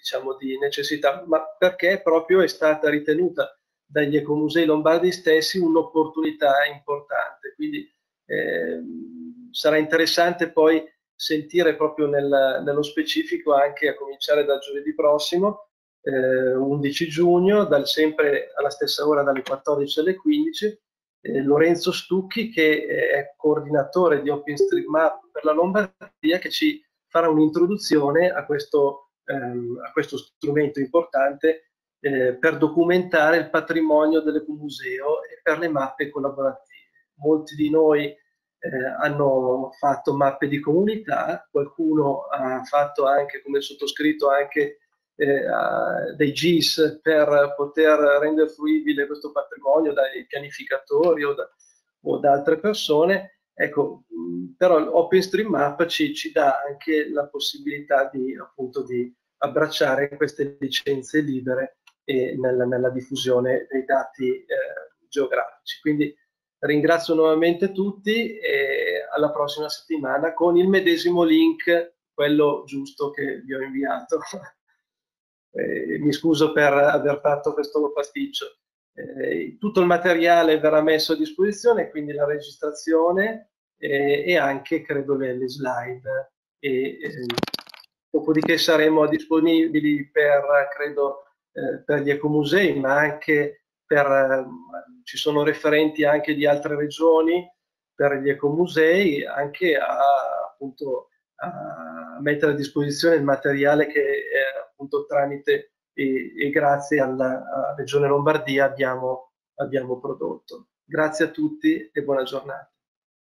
diciamo, di necessità, ma perché proprio è stata ritenuta dagli ecomusei lombardi stessi un'opportunità importante. Quindi eh, sarà interessante poi sentire proprio nel, nello specifico anche a cominciare dal giovedì prossimo, eh, 11 giugno, dal, sempre alla stessa ora dalle 14 alle 15, eh, Lorenzo Stucchi che è coordinatore di OpenStreetMap per la Lombardia che ci farà un'introduzione a questo ehm, a questo strumento importante eh, per documentare il patrimonio dell'ecomuseo e per le mappe collaborative. Molti di noi eh, hanno fatto mappe di comunità, qualcuno ha fatto anche, come sottoscritto, anche eh, dei GIS per poter rendere fruibile questo patrimonio dai pianificatori o da, o da altre persone. Ecco, però OpenStreetMap ci, ci dà anche la possibilità di, appunto, di abbracciare queste licenze libere e nella, nella diffusione dei dati eh, geografici. Quindi ringrazio nuovamente tutti e alla prossima settimana con il medesimo link, quello giusto che vi ho inviato. (laughs) eh, mi scuso per aver fatto questo pasticcio. Eh, tutto il materiale verrà messo a disposizione, quindi la registrazione e anche, credo, le, slide. E, dopodiché saremo disponibili per, credo, eh, per gli ecomusei, ma anche per, eh, ci sono referenti anche di altre regioni per gli ecomusei, anche a, appunto, a mettere a disposizione il materiale che eh, appunto tramite e, e grazie alla, Regione Lombardia abbiamo, abbiamo prodotto. Grazie a tutti e buona giornata.